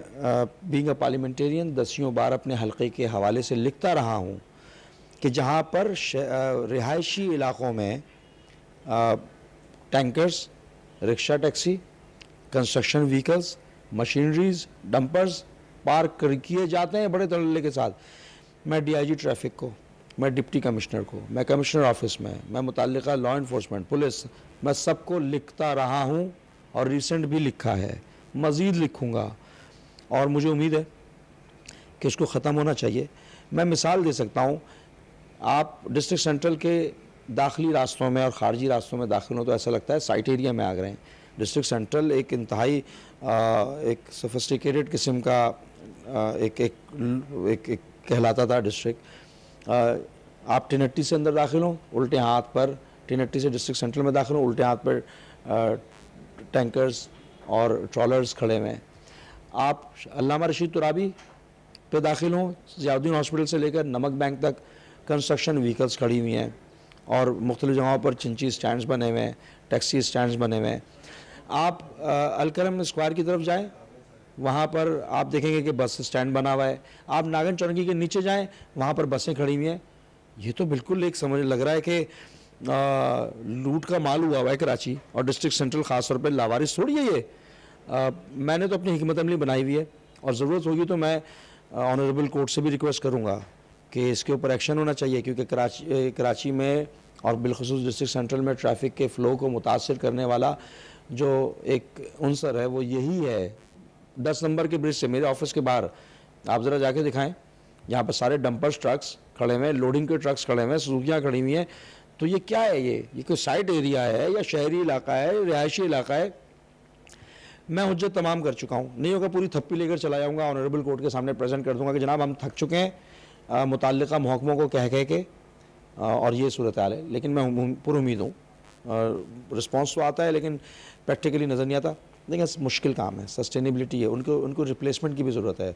بینگ اے پارلیمنٹیرین دسیوں بار اپنے حلقے کے حوالے سے لکھتا رہا ہوں۔ کہ جہاں پر رہائشی علاقوں میں tankers, rickshaw taxi, construction vehicles, machineries, dumpers park کیے جاتے ہیں بڑے تللے کے ساتھ۔ میں ڈی آئی جی ٹریفک کو، میں ڈپٹی کمشنر کو، میں کمشنر آفس میں میں متعلقہ لا انفورسمنٹ پولیس، میں سب کو لکھتا رہا ہوں اور ریسنٹ بھی لکھا ہے، مزید لکھوں گا۔ اور مجھے امید ہے کہ اس کو ختم ہونا چاہیے۔ میں مثال دے سکتا ہوں آپ ڈسٹرکٹ سینٹرل کے داخلی راستوں میں اور خارجی راستوں میں داخل ہوں تو ایسا لگتا ہے سائٹ ایریا میں آ گئے ہیں۔ ڈسٹرکٹ سینٹرل ایک انتہائی ایک سفسٹیکیٹڈ قسم کا ایک ایک ایک کہلاتا تھا ڈسٹرکٹ۔ آپ ٹینٹی سے اندر داخل ہوں، الٹے ہاتھ پر ٹینٹی سے ڈسٹرکٹ سینٹرل میں داخل ہوں، الٹے ہاتھ پر ٹینکرز اور ٹرالرز کھڑے ہوئے ہیں۔ آپ علامہ رشید ترابی پہ داخل ہوں ضیاء ہاسپٹل سے لے کر نمک بینک تک۔ کنسٹرکشن ویکلز کھڑی ہوئی ہیں اور مختلف جگہوں پر چنچی سٹینڈز بنے ہوئے ہیں ٹیکسی سٹینڈز بنے ہوئے ہیں آپ الکرم اسکوائر کی طرف جائیں وہاں پر آپ دیکھیں گے کہ بس سٹینڈ بنا ہوا ہے آپ ناگن چونکی کے نیچے جائیں وہاں پر بسیں کھڑی ہوئی ہیں یہ تو بالکل ایک سمجھ لگ رہا ہے کہ لوٹ کا مال ہوا ہوا ہے کراچی اور ڈسٹرکٹ سینٹرل خاص طور پہ لاوارث تھوڑی ہے یہ میں نے تو اپنی حکمت عملی بنائی ہوئی ہے اور ضرورت ہوگی تو میں آنریبل کورٹ سے بھی ریکویسٹ کروں گا کہ اس کے اوپر ایکشن ہونا چاہیے، کیونکہ کراچی کراچی میں اور بالخصوص ڈسٹرکٹ سینٹرل میں ٹریفک کے فلو کو متاثر کرنے والا جو ایک عنصر ہے، وہ یہی ہے۔ دس نمبر کے برج سے، میرے آفس کے باہر، آپ ذرا جا کے دکھائیں۔ یہاں پر سارے ڈمپرس ٹرکس کھڑے ہوئے ہیں لوڈنگ کے ٹرکس کھڑے ہوئے ہیں سوکیاں کھڑی ہوئی ہیں۔ تو یہ کیا ہے یہ؟ یہ کوئی سائٹ ایریا ہے یا شہری علاقہ ہے، رہائشی علاقہ ہے؟ میں حجت تمام کر چکا ہوں۔ نہیں ہوگا، پوری تھپی لے کر چلا جاؤں گا آنریبل کورٹ کے سامنے پریزنٹ کر دوں گا کہ جناب ہم تھک چکے ہیں۔ متعلقہ محکموں کو کہہ کہہ کے اور یہ صورتحال ہے۔ لیکن میں پر امید ہوں رسپانس تو آتا ہے، لیکن پریکٹیکلی نظر نہیں آتا۔ لیکن مشکل کام ہے سسٹینیبلٹی ہے، ان کو ان کو ریپلیسمنٹ کی بھی ضرورت ہے۔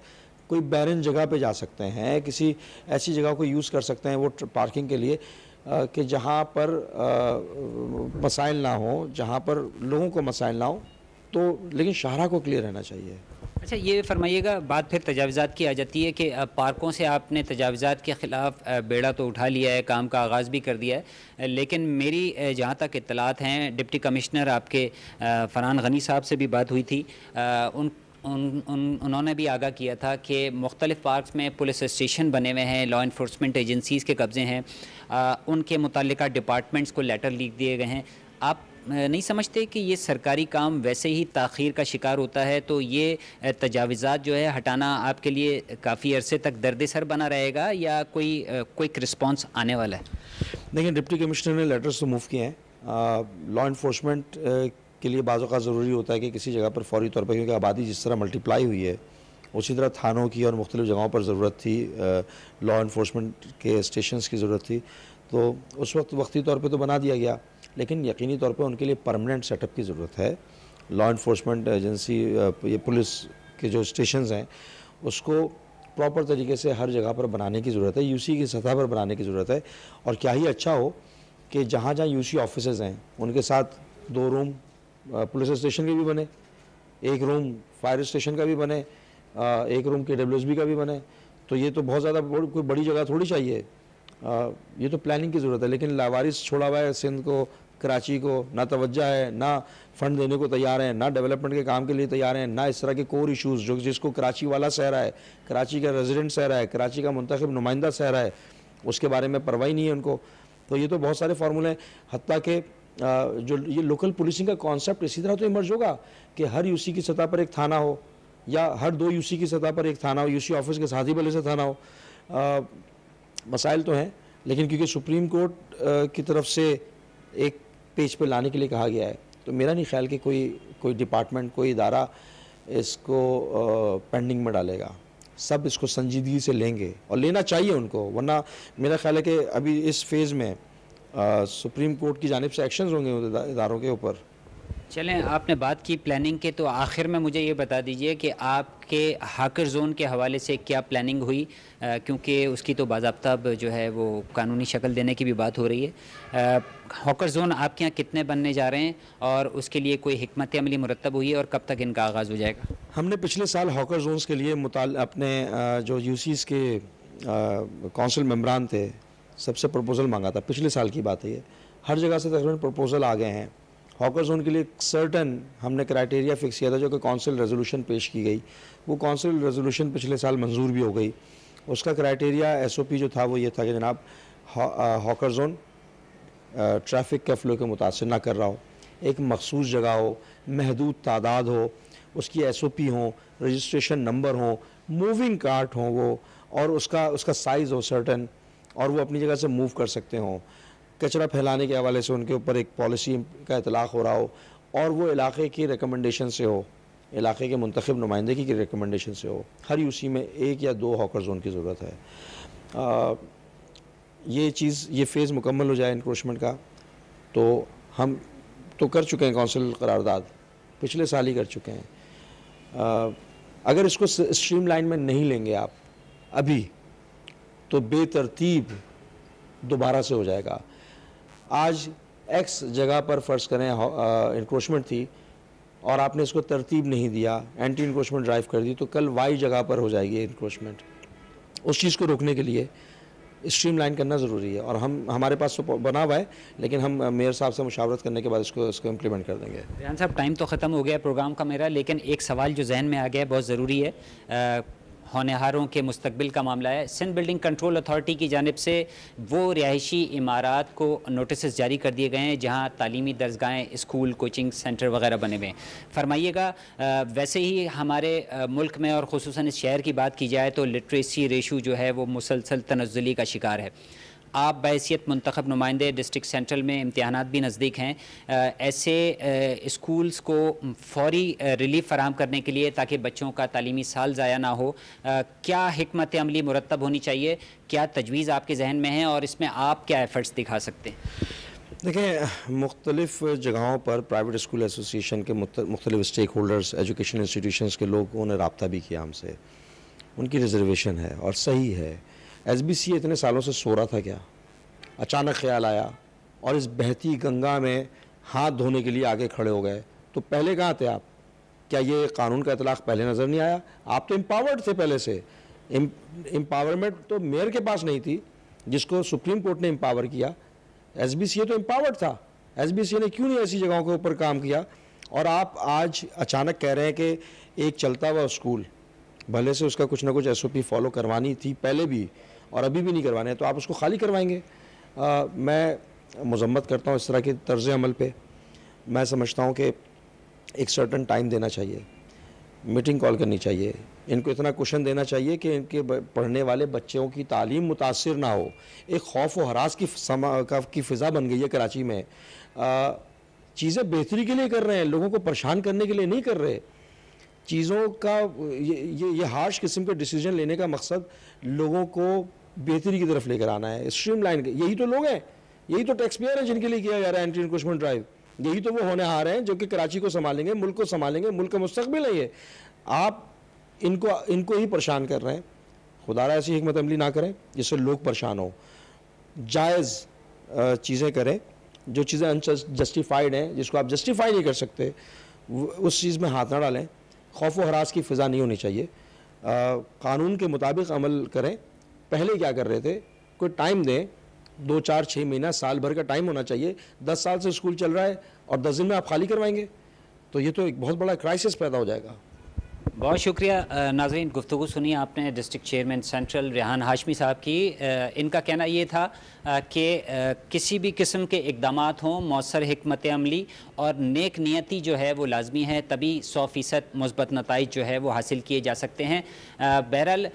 کوئی بیرن جگہ پہ جا سکتے ہیں، کسی ایسی جگہ کو یوز کر سکتے ہیں وہ پارکنگ کے لیے کہ جہاں پر مسائل نہ ہوں، جہاں پر لوگوں کو مسائل نہ ہوں، تو لیکن شاہراہ کو کلیئر رہنا چاہیے۔ اچھا یہ فرمائیے گا، بات پھر تجاوزات کی آ جاتی ہے کہ پارکوں سے آپ نے تجاوزات کے خلاف بیڑا تو اٹھا لیا ہے، کام کا آغاز بھی کر دیا ہے لیکن میری جہاں تک اطلاعات ہیں، ڈپٹی کمشنر آپ کے فران غنی صاحب سے بھی بات ہوئی تھی ان ان انہوں نے بھی آگاہ کیا تھا کہ مختلف پارکس میں پولیس اسٹیشن بنے ہوئے ہیں لا انفورسمنٹ ایجنسیز کے قبضے ہیں ان کے متعلقہ ڈپارٹمنٹس کو لیٹر لیک دیے گئے ہیں۔ آپ نہیں سمجھتے کہ یہ سرکاری کام ویسے ہی تاخیر کا شکار ہوتا ہے، تو یہ تجاوزات جو ہے ہٹانا آپ کے لیے کافی عرصے تک درد سر بنا رہے گا یا کوئی کوئک رسپانس آنے والا ہے؟ دیکھیں، ڈپٹی کمشنر نے لیٹرز تو موو کیے ہیں۔ لا انفورسمنٹ کے لیے بعض اوقات ضروری ہوتا ہے کہ کسی جگہ پر فوری طور پر، کیونکہ آبادی جس طرح ملٹیپلائی ہوئی ہے، اسی طرح تھانوں کی اور مختلف جگہوں پر ضرورت تھی لا انفورسمنٹ کے اسٹیشنز کی ضرورت تھی۔ تو اس وقت وقتی طور پہ تو بنا دیا گیا۔ لیکن یقینی طور پہ ان کے لیے پرمننٹ سیٹ اپ کی ضرورت ہے۔ لا انفورسمنٹ ایجنسی یہ پولیس کے جو اسٹیشنز ہیں، اس کو پراپر طریقے سے ہر جگہ پر بنانے کی ضرورت ہے یو سی کی سطح پر بنانے کی ضرورت ہے۔ اور کیا ہی اچھا ہو کہ جہاں جہاں یو سی آفیسز ہیں، ان کے ساتھ دو روم پولیس اسٹیشن کے بھی بنے، ایک روم فائر اسٹیشن کا بھی بنے ایک روم کے ڈبلیو ایس بی کا بھی بنے۔ تو یہ تو بہت زیادہ کوئی بڑی جگہ تھوڑی چاہیے۔ یہ تو پلاننگ کی ضرورت ہے، لیکن لاوارث چھوڑا ہوا ہے، سندھ کو، کراچی کو، نہ توجہ ہے، نہ فنڈ دینے کو تیار ہیں، نہ ڈیولپمنٹ کے کام کے لیے تیار ہیں، نہ اس طرح کے کور ایشوز جو جس کو کراچی والا سہ رہا ہے، کراچی کا ریزیڈنٹ سہ رہا ہے، کراچی کا منتخب نمائندہ سہ رہا ہے، اس کے بارے میں پرواہی نہیں ہے ان کو۔ تو یہ تو بہت سارے فارمولے ہیں، حتیٰ کہ جو یہ لوکل پولیسنگ کا کانسیپٹ اسی طرح تو ایمرج ہوگا کہ ہر یو سی کی سطح پر ایک تھانہ ہو، یا ہر دو یو سی کی سطح پر ایک تھانہ ہو یو سی آفس کے ساتھ ہی بلے سے تھانہ ہو۔ مسائل تو ہیں، لیکن کیونکہ سپریم کورٹ کی طرف سے ایک پیج پہ لانے کے لیے کہا گیا ہے، تو میرا نہیں خیال کہ کوئی کوئی ڈپارٹمنٹ، کوئی ادارہ اس کو پینڈنگ میں ڈالے گا۔ سب اس کو سنجیدگی سے لیں گے اور لینا چاہیے ان کو، ورنہ میرا خیال ہے کہ ابھی اس فیز میں سپریم کورٹ کی جانب سے ایکشنز ہوں گے اداروں کے اوپر۔ چلیں، آپ نے بات کی پلاننگ کے، تو آخر میں مجھے یہ بتا دیجیے کہ آپ کے ہاکر زون کے حوالے سے کیا پلاننگ ہوئی کیونکہ اس کی تو باضابطہ جو ہے وہ قانونی شکل دینے کی بھی بات ہو رہی ہے۔ ہاکر زون آپ کے یہاں کتنے بننے جا رہے ہیں؟ اور اس کے لیے کوئی حکمت عملی مرتب ہوئی ہے اور کب تک ان کا آغاز ہو جائے گا؟ ہم نے پچھلے سال ہاکر زونز کے لیے مطال، اپنے جو یو سیز کے کونسل ممبران تھے، سب سے پروپوزل مانگا تھا۔ پچھلے سال کی بات ہے یہ۔ ہر جگہ سے تقریباً پروپوزل آ گئے ہیں۔ ہاکر زون کے لیے سرٹن ہم نے کرائٹیریا فکس کیا تھا جو کہ کونسل ریزولوشن پیش کی گئی۔ وہ کونسل ریزولوشن پچھلے سال منظور بھی ہو گئی۔ اس کا کرائٹیریا ایس او پی جو تھا وہ یہ تھا کہ جناب ہاکر زون ٹریفک کے فلو کے متاثر نہ کر رہا ہو۔ ایک مخصوص جگہ ہو، محدود تعداد ہو، اس کی ایس او پی ہوں رجسٹریشن نمبر ہوں موونگ کارٹ ہوں وہ، اور اس کا اس کا سائز ہو سرٹن اور وہ اپنی جگہ سے موو کر سکتے ہوں۔ کچرا پھیلانے کے حوالے سے ان کے اوپر ایک پالیسی کا اطلاق ہو رہا ہو اور وہ علاقے کی ریکمنڈیشن سے ہو، علاقے کے منتخب نمائندگی کی ریکمنڈیشن سے ہو۔ ہر یو سی میں ایک یا دو ہاکر زون کی ضرورت ہے۔ یہ چیز، یہ فیز مکمل ہو جائے انکروچمنٹ کا۔ تو ہم تو کر چکے ہیں کونسل قرارداد۔ پچھلے سال ہی کر چکے ہیں۔ اگر اس کو اسٹریم لائن میں نہیں لیں گے آپ ابھی، تو بے ترتیب دوبارہ سے ہو جائے گا۔ آج ایکس جگہ پر فرض کریں انکروچمنٹ تھی اور آپ نے اس کو ترتیب نہیں دیا اینٹی انکروچمنٹ ڈرائیو کر دی، تو کل وائی جگہ پر ہو جائے گی انکروچمنٹ اس چیز کو روکنے کے لیے اسٹریم لائن کرنا ضروری ہے اور ہم، ہمارے پاس تو بنا ہوا ہے، لیکن ہم میئر صاحب سے مشاورت کرنے کے بعد اس کو اس کو امپلیمنٹ کر دیں گے۔ ریان صاحب ٹائم تو ختم ہو گیا پروگرام کا میرا، لیکن ایک سوال جو ذہن میں آ گیا ہے، بہت ضروری ہے۔ ہونہاروں کے مستقبل کا معاملہ ہے۔ سندھ بلڈنگ کنٹرول اتھارٹی کی جانب سے وہ رہائشی عمارات کو نوٹسز جاری کر دیے گئے ہیں، جہاں تعلیمی درسگاہیں، اسکول کوچنگ سینٹر وغیرہ بنے ہوئے ہیں۔ فرمائیے گا ویسے ہی ہمارے ملک میں اور خصوصاً اس شہر کی بات کی جائے تو لٹریسی ریشو جو ہے وہ مسلسل تنزلی کا شکار ہے۔ آپ بحیثیت منتخب نمائندے ڈسٹرکٹ سینٹرل میں امتحانات بھی نزدیک ہیں ایسے اسکولز کو فوری ریلیف فراہم کرنے کے لیے تاکہ بچوں کا تعلیمی سال ضائع نہ ہو۔ کیا حکمت عملی مرتب ہونی چاہیے؟ کیا تجویز آپ کے ذہن میں ہیں اور اس میں آپ کیا ایفرٹس دکھا سکتے ہیں؟ دیکھیں، مختلف جگہوں پر پرائیویٹ اسکول ایسوسیشن کے مختلف اسٹیک ہولڈرز ایجوکیشن انسٹیٹیوشنس کے لوگوں نے رابطہ بھی کیا ہم سے۔ ان کی ریزرویشن ہے اور صحیح ہے۔ ایس بی سی اتنے سالوں سے سو رہا تھا کیا؟ اچانک خیال آیا اور اس بہتی گنگا میں ہاتھ دھونے کے لیے آگے کھڑے ہو گئے۔ تو پہلے کہاں تھے آپ؟ کیا یہ قانون کا اطلاق پہلے نظر نہیں آیا؟ آپ تو امپاورڈ تھے پہلے سے۔ امپاورمنٹ تو میئر کے پاس نہیں تھی، جس کو سپریم کورٹ نے امپاور کیا۔ ایس بی سی اے تو امپاورڈ تھا۔ ایس بی سی اے نے کیوں نہیں ایسی جگہوں کے اوپر کام کیا؟ اور آپ آج اچانک کہہ رہے ہیں کہ ایک چلتا ہوا اسکول بھلے سے اس کا کچھ نہ کچھ ایس او پی فالو کروانی تھی پہلے بھی اور ابھی بھی نہیں کروانے تو آپ اس کو خالی کروائیں گے؟ میں مذمت کرتا ہوں اس طرح کے طرز عمل پہ۔ میں سمجھتا ہوں کہ ایک سرٹن ٹائم دینا چاہیے میٹنگ کال کرنی چاہیے۔ ان کو اتنا کوشن دینا چاہیے کہ ان کے پڑھنے والے بچوں کی تعلیم متاثر نہ ہو۔ ایک خوف و حراس کی کی فضا بن گئی ہے کراچی میں۔ چیزیں بہتری کے لیے کر رہے ہیں، لوگوں کو پریشان کرنے کے لیے نہیں کر رہے۔ چیزوں کا، یہ یہ ہارش قسم کے ڈیسیجن لینے کا مقصد لوگوں کو بہتری کی طرف لے کر آنا ہے اسٹریم لائن یہی تو لوگ ہیں، یہی تو ٹیکس پیئر ہیں جن کے لیے کیا جا رہا ہے اینٹی انکوشمنٹ ڈرائیو یہی تو وہ ہونے آ رہے ہیں جو کہ کراچی کو سنبھالیں گے، ملک کو سنبھالیں گے، ملک کا مستقبل ہے یہ۔ آپ ان کو ان کو ہی پریشان کر رہے ہیں۔ خدا را ایسی حکمت عملی نہ کریں جس سے لوگ پریشان ہوں۔ جائز چیزیں کریں۔ جو چیزیں جسٹیفائڈ ہیں، جس کو آپ جسٹیفائی نہیں کر سکتے اس چیز میں ہاتھ نہ ڈالیں۔ خوف و حراس کی فضا نہیں ہونی چاہیے۔ قانون کے مطابق عمل کریں۔ پہلے کیا کر رہے تھے؟ کوئی ٹائم دیں۔ دو، چار، چھ مہینہ، سال بھر کا ٹائم ہونا چاہیے۔ دس سال سے اسکول چل رہا ہے اور دس دن میں آپ خالی کروائیں گے۔ تو یہ تو ایک بہت بڑا کرائسس پیدا ہو جائے گا۔ بہت شکریہ ناظرین، گفتگو سنی آپ نے district chairman central Rehan Hashmi صاحب کی۔ ان کا کہنا یہ تھا کہ کسی بھی قسم کے اقدامات ہوں، مؤثر حکمت عملی اور نیک نیتی جو ہے وہ لازمی ہے تبھی سو فیصد مثبت نتائج جو ہے وہ حاصل کیے جا سکتے ہیں۔ بہرحال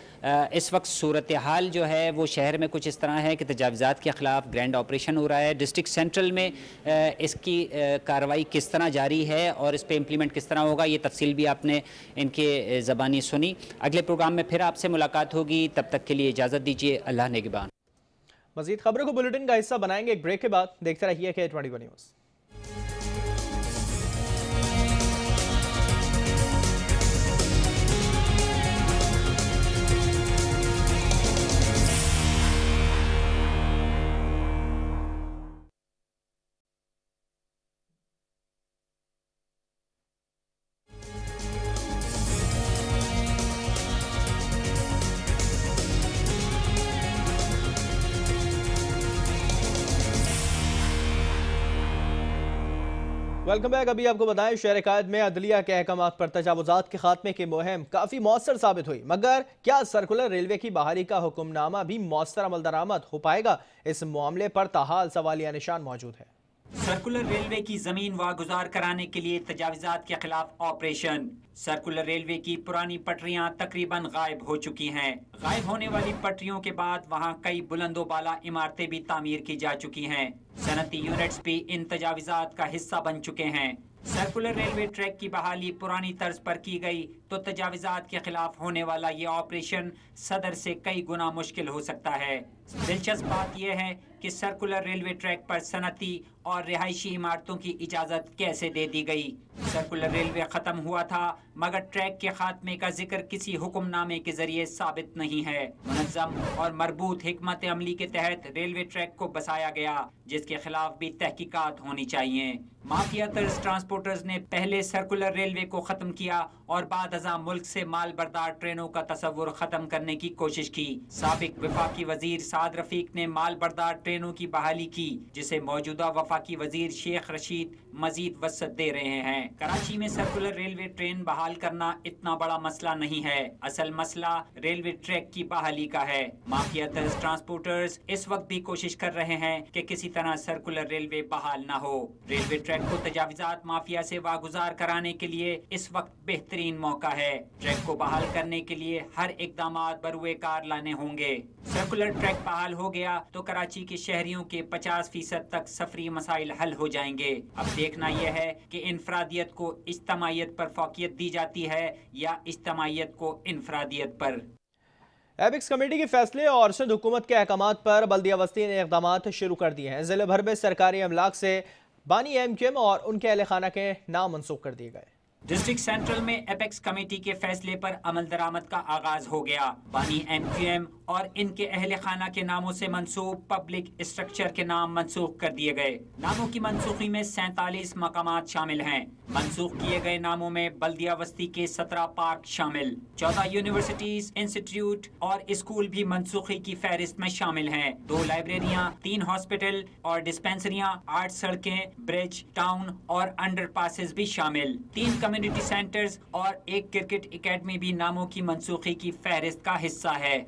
اس وقت صورتحال جو ہے وہ شہر میں کچھ اس طرح ہے کہ تجاوزات کے خلاف گرینڈ آپریشن ہو رہا ہے۔ ڈسٹرکٹ سینٹرل میں اس کی کارروائی کس طرح جاری ہے اور اس پہ امپلیمنٹ کس طرح ہوگا، یہ تفصیل بھی آپ نے ان کے زبانی سنی اگلے پروگرام میں پھر آپ سے ملاقات ہوگی۔ تب تک کے لیے اجازت دیجیے۔ اللہ نگبان مزید خبروں کو بلٹن کا حصہ بنائیں گے۔ ایک بریک کے بعد دیکھتے رہیے کہ ٹوئنٹی نیوز۔ Welcome back. ابھی آپ کو بتائیں، شہر قائد میں عدلیہ کے احکامات پر تجاوزات کے خاتمے کی مہم کافی مؤثر ثابت ہوئی۔ مگر کیا سرکولر ریلوے کی بحالی کا حکم نامہ بھی مؤثر عمل درآمد ہو پائے گا؟ اس معاملے پر تاحال سوالیہ نشان موجود ہے۔ سرکولر ریلوے کی زمین واگزار کرانے کے لیے تجاوزات کے خلاف آپریشن۔ سرکولر ریلوے کی پرانی پٹریاں تقریباً غائب ہو چکی ہیں۔ غائب ہونے والی پٹریوں کے بعد وہاں کئی بلند و بالا عمارتیں بھی تعمیر کی جا چکی ہیں۔ صنعتی یونٹس بھی ان تجاوزات کا حصہ بن چکے ہیں۔ سرکولر ریلوے ٹریک کی بحالی پرانی طرز پر کی گئی تو تجاوزات کے خلاف ہونے والا یہ آپریشن صدر سے کئی گنا مشکل ہو سکتا ہے۔ دلچسپ بات یہ ہے کہ سرکولر ریلوے ٹریک پر صنعتی اور رہائشی عمارتوں کی اجازت کیسے دے دی گئی؟ سرکولر ریلوے ختم ہوا تھا، مگر ٹریک کے خاتمے کا ذکر کسی حکم نامے کے ذریعے ثابت نہیں ہے۔ منظم اور مربوط حکمت عملی کے تحت ریلوے ٹریک کو بسایا گیا، جس کے خلاف بھی تحقیقات ہونی چاہیے۔ مافیا طرز ٹرانسپورٹرز نے پہلے سرکولر ریلوے کو ختم کیا اور بعد ازاں ملک سے مال بردار ٹرینوں کا تصور ختم کرنے کی کوشش کی۔ سابق وفاقی وزیر سعد رفیق نے مال بردار ٹرینوں کی بحالی کی، جسے موجودہ وفاقی وزیر شیخ رشید مزید وسط دے رہے ہیں۔ کراچی میں سرکولر ریلوے ٹرین بحال کرنا اتنا بڑا مسئلہ نہیں ہے۔ اصل مسئلہ ریلوے ٹریک کی بحالی کا ہے۔ مافیا طرز ٹرانسپورٹرز اس وقت بھی کوشش کر رہے ہیں کہ کسی طرح سرکولر ریلوے بحال نہ ہو۔ ریلوے ٹریک کو تجاوزات مافیا سے واگزار کرانے کے لیے اس وقت بہترین موقع ہے۔ ٹریک کو بحال کرنے کے لیے ہر اقدامات بروے کار لانے ہوں گے۔ سرکولر ٹریک بحال ہو گیا تو کراچی کے شہریوں کے پچاس فیصد تک سفری مسائل حل ہو جائیں گے۔ اب دیکھنا یہ ہے کہ انفرادیت کو اجتماعیت پر فوقیت دی جاتی ہے یا اجتماعیت کو انفرادیت پر؟ ایبکس کمیٹی کے فیصلے اور سندھ حکومت کے احکامات پر بلدیہ وسطی نے اقدامات شروع کر دیے ہیں۔ ضلع بھر میں سرکاری املاک سے بانی ایم کیم اور ان کے اہل خانہ کے نام منسوخ کر دیے گئے۔ ڈسٹرکٹ سینٹرل میں ایپیکس کمیٹی کے فیصلے پر عمل درآمد کا آغاز ہو گیا۔ بانی ایم کیو ایم اور ان کے اہل خانہ کے ناموں سے منسوخ پبلک اسٹرکچر کے نام منسوخ کر دیے گئے۔ ناموں کی منسوخی میں سینتالیس مقامات شامل ہیں۔ منسوخ کیے گئے ناموں میں بلدیہ وسطی کے سترہ پارک شامل۔ چودہ یونیورسٹیز انسٹیٹیوٹ اور اسکول بھی منسوخی کی فہرست میں شامل ہیں۔ دو لائبریریاں تین ہاسپٹل اور ڈسپینسریاں آٹھ سڑکیں برج ٹاؤن اور انڈر پاسز بھی شامل۔ تین کمیونٹی سینٹرز اور ایک کرکٹ اکیڈمی بھی ناموں کی منسوخی کی فہرست کا حصہ ہے۔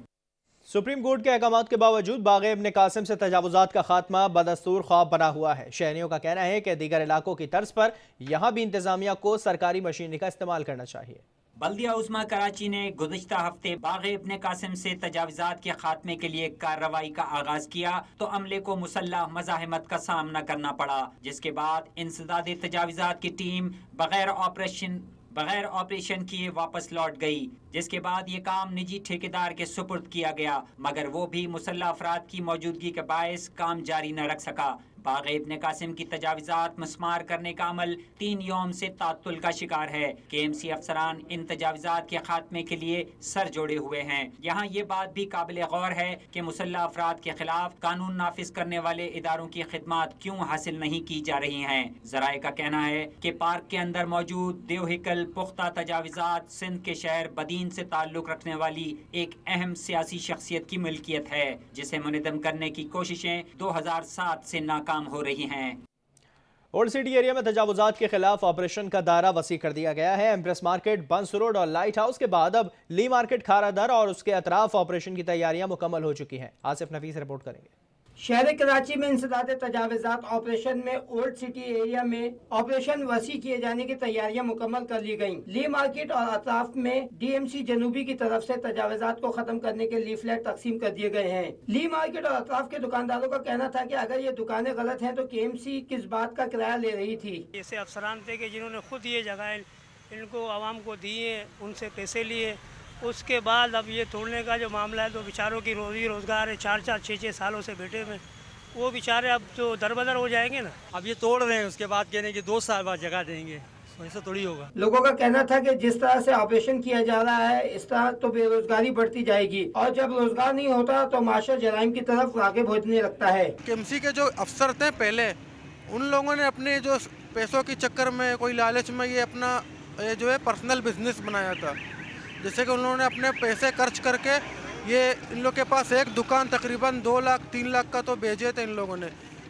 سپریم کورٹ کے احکامات کے باوجود باغ ابن قاسم سے تجاوزات کا خاتمہ بدستور خواب بنا ہوا ہے۔ شہریوں کا کہنا ہے کہ دیگر علاقوں کی طرز پر یہاں بھی انتظامیہ کو سرکاری مشینری کا استعمال کرنا چاہیے۔ بلدیہ عظمہ کراچی نے گزشتہ ہفتے باغ ابن قاسم سے تجاوزات کے خاتمے کے لیے کارروائی کا آغاز کیا تو عملے کو مسلح مزاحمت کا سامنا کرنا پڑا، جس کے بعد انسداد تجاوزات کی ٹیم بغیر آپریشن بغیر آپریشن کیے واپس لوٹ گئی، جس کے بعد یہ کام نجی ٹھیکیدار کے سپرد کیا گیا، مگر وہ بھی مسلح افراد کی موجودگی کے باعث کام جاری نہ رکھ سکا۔ باغ ابن قاسم کی تجاوزات مسمار کرنے کا عمل تین یوم سے تعطل کا شکار ہے۔ کے ایم سی افسران ان تجاوزات کے خاتمے کے لیے سر جوڑے ہوئے ہیں۔ یہاں یہ بات بھی قابل غور ہے کہ مسلح افراد کے خلاف قانون نافذ کرنے والے اداروں کی خدمات کیوں حاصل نہیں کی جا رہی ہیں۔ ذرائع کا کہنا ہے کہ پارک کے اندر موجود دیوہکل پختہ تجاوزات سندھ کے شہر بدین سے تعلق رکھنے والی ایک اہم سیاسی شخصیت کی ملکیت ہے، جسے منظم کرنے کی کوششیں دو ہزار سات سے ناکام ہو رہی ہیں۔ اولڈ سٹی ایریا میں تجاوزات کے خلاف آپریشن کا دائرہ وسیع کر دیا گیا ہے۔ ایمپریس مارکیٹ، بنس روڈ اور لائٹ ہاؤس کے بعد اب لی مارکیٹ کھارا در اور اس کے اطراف آپریشن کی تیاریاں مکمل ہو چکی ہیں۔ آصف نفیس رپورٹ کریں گے۔ شہر کراچی میں انسداد تجاوزات آپریشن میں اولڈ سٹی ایریا میں آپریشن وسیع کیے جانے کی تیاریاں مکمل کر لی گئیں۔ لی مارکیٹ اور اطراف میں ڈی ایم سی جنوبی کی طرف سے تجاوزات کو ختم کرنے کے لیفلیٹ تقسیم کر دیے گئے ہیں۔ لی مارکیٹ اور اطراف کے دکانداروں کا کہنا تھا کہ اگر یہ دکانیں غلط ہیں تو کے ایم سی کس بات کا کرایہ لے رہی تھی؟ ایسے افسران تھے کہ جنہوں نے خود یہ جگہیں ان کو عوام کو دیے، ان سے پیسے لیے اس کے بعد اب یہ توڑنے کا جو معاملہ ہے تو بیچاروں کی روزی روزگار ہے چار چار چھ چھ سالوں سے بیٹھے ہوئے وہ بیچارے اب تو در بدر ہو جائیں گے نا۔ اب یہ توڑ رہے ہیں اس کے بعد کہنے کہ دو سال بعد جگہ دیں گے۔ ایسا تھوڑی ہوگا۔ لوگوں کا کہنا تھا کہ جس طرح سے آپریشن کیا جا رہا ہے اس طرح تو بے روزگاری بڑھتی جائے گی۔ اور جب روزگار نہیں ہوتا تو معاشر جرائم کی طرف راغب ہونے لگتا ہے۔ کے کے جو افسر تھے پہلے ان لوگوں نے اپنے جو پیسوں کے چکر میں کوئی لالچ میں یہ اپنا جو ہے پرسنل بزنس بنایا تھا۔ جیسے کہ انہوں نے اپنے پیسے خرچ کر کے یہ ان لوگ کے پاس ایک دکان تقریباً دو لاکھ، تین لاکھ کا تو بھیجے تھے ان لوگوں نے۔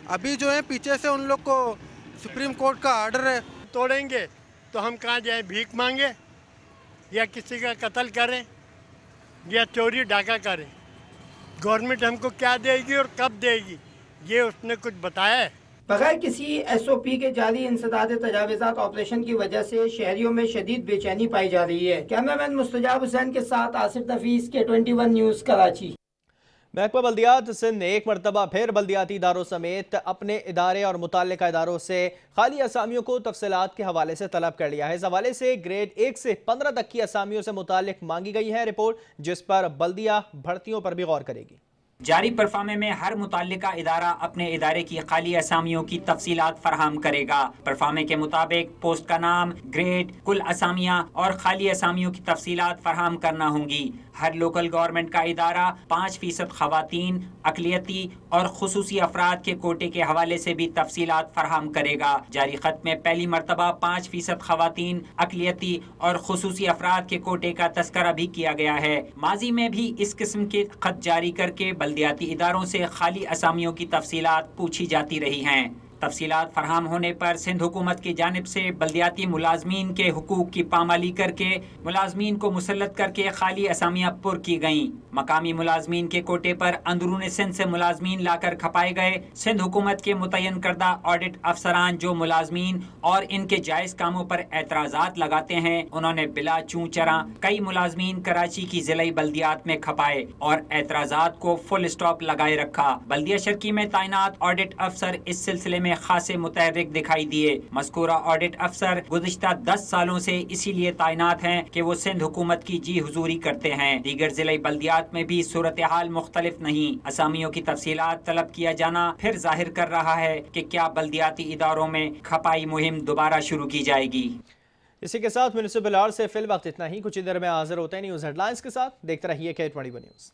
ابھی جو ہے پیچھے سے ان لوگ کو سپریم کورٹ کا آرڈر ہے۔ توڑیں گے تو ہم کہاں جائیں؟ بھیک مانگے یا کسی کا قتل کریں یا چوری ڈاکہ کریں؟ گورنمنٹ ہم کو کیا دے گی اور کب دے گی؟ یہ اس نے کچھ بتایا ہے۔ بغیر کسی ایس او پی کے جاری انسداد تجاوزات آپریشن کی وجہ سے شہریوں میں شدید بے چینی پائی جا رہی ہے۔ کیمرہ مستجاب حسین کے ساتھ آصف نفیس کے ٹوینٹی ون نیوز کراچی۔ محکمہ بلدیات سندھ نے ایک مرتبہ پھر بلدیاتی اداروں سمیت اپنے ادارے اور متعلقہ اداروں سے خالی اسامیوں کو تفصیلات کے حوالے سے طلب کر لیا ہے۔ اس حوالے سے گریڈ ایک سے پندرہ تک کی اسامیوں سے متعلق مانگی گئی ہے رپورٹ، جس پر بلدیہ بھرتیوں پر بھی غور کرے گی۔ جاری پرفارمے میں ہر متعلقہ ادارہ اپنے ادارے کی خالی اسامیوں کی تفصیلات فراہم کرے گا۔ پرفارمے کے مطابق پوسٹ کا نام، گریڈ، کل اسامیاں اور خالی اسامیوں کی تفصیلات فراہم کرنا ہوں گی۔ ہر لوکل گورنمنٹ کا ادارہ پانچ فیصد خواتین، اقلیتی اور خصوصی افراد کے کوٹے کے حوالے سے بھی تفصیلات فراہم کرے گا۔ جاری خط میں پہلی مرتبہ پانچ فیصد خواتین، اقلیتی اور خصوصی افراد کے کوٹے کا تذکرہ بھی کیا گیا ہے۔ ماضی میں بھی اس قسم کے خط جاری کر کے بلدیاتی اداروں سے خالی اسامیوں کی تفصیلات پوچھی جاتی رہی ہیں۔ تفصیلات فراہم ہونے پر سندھ حکومت کی جانب سے بلدیاتی ملازمین کے حقوق کی پامالی کر کے ملازمین کو مسلط کر کے خالی اسامیاں پر کی گئیں۔ مقامی ملازمین کے کوٹے پر اندرون سندھ سے ملازمین لا کر کھپائے گئے۔ سندھ حکومت کے متعین کردہ آڈٹ افسران جو ملازمین اور ان کے جائز کاموں پر اعتراضات لگاتے ہیں، انہوں نے بلا چون چراں کئی ملازمین کراچی کی ضلعی بلدیات میں کھپائے اور اعتراضات کو فل اسٹاپ لگائے رکھا۔ بلدیہ شرکی میں تعینات آڈٹ افسر اس سلسلے میں میں خاصے متحرک دکھائی دیے مذکورہ آڈٹ افسر گزشتہ دس سالوں سے اسی لیے تعینات ہیں کہ وہ سندھ حکومت کی جی حضوری کرتے ہیں۔ دیگر ضلع بلدیات میں بھی صورتحال مختلف نہیں۔ اسامیوں کی تفصیلات طلب کیا جانا پھر ظاہر کر رہا ہے کہ کیا بلدیاتی اداروں میں کھپائی مہم دوبارہ شروع کی جائے گی۔ اسی کے ساتھ میونسپل آر سے فی الوقت اتنا ہی۔ کچھ ادھر میں حاضر ہوتے ہیں نیوز ہیڈ لائنز کے ساتھ۔ دیکھتے رہیے کے ٹوئنٹی نیوز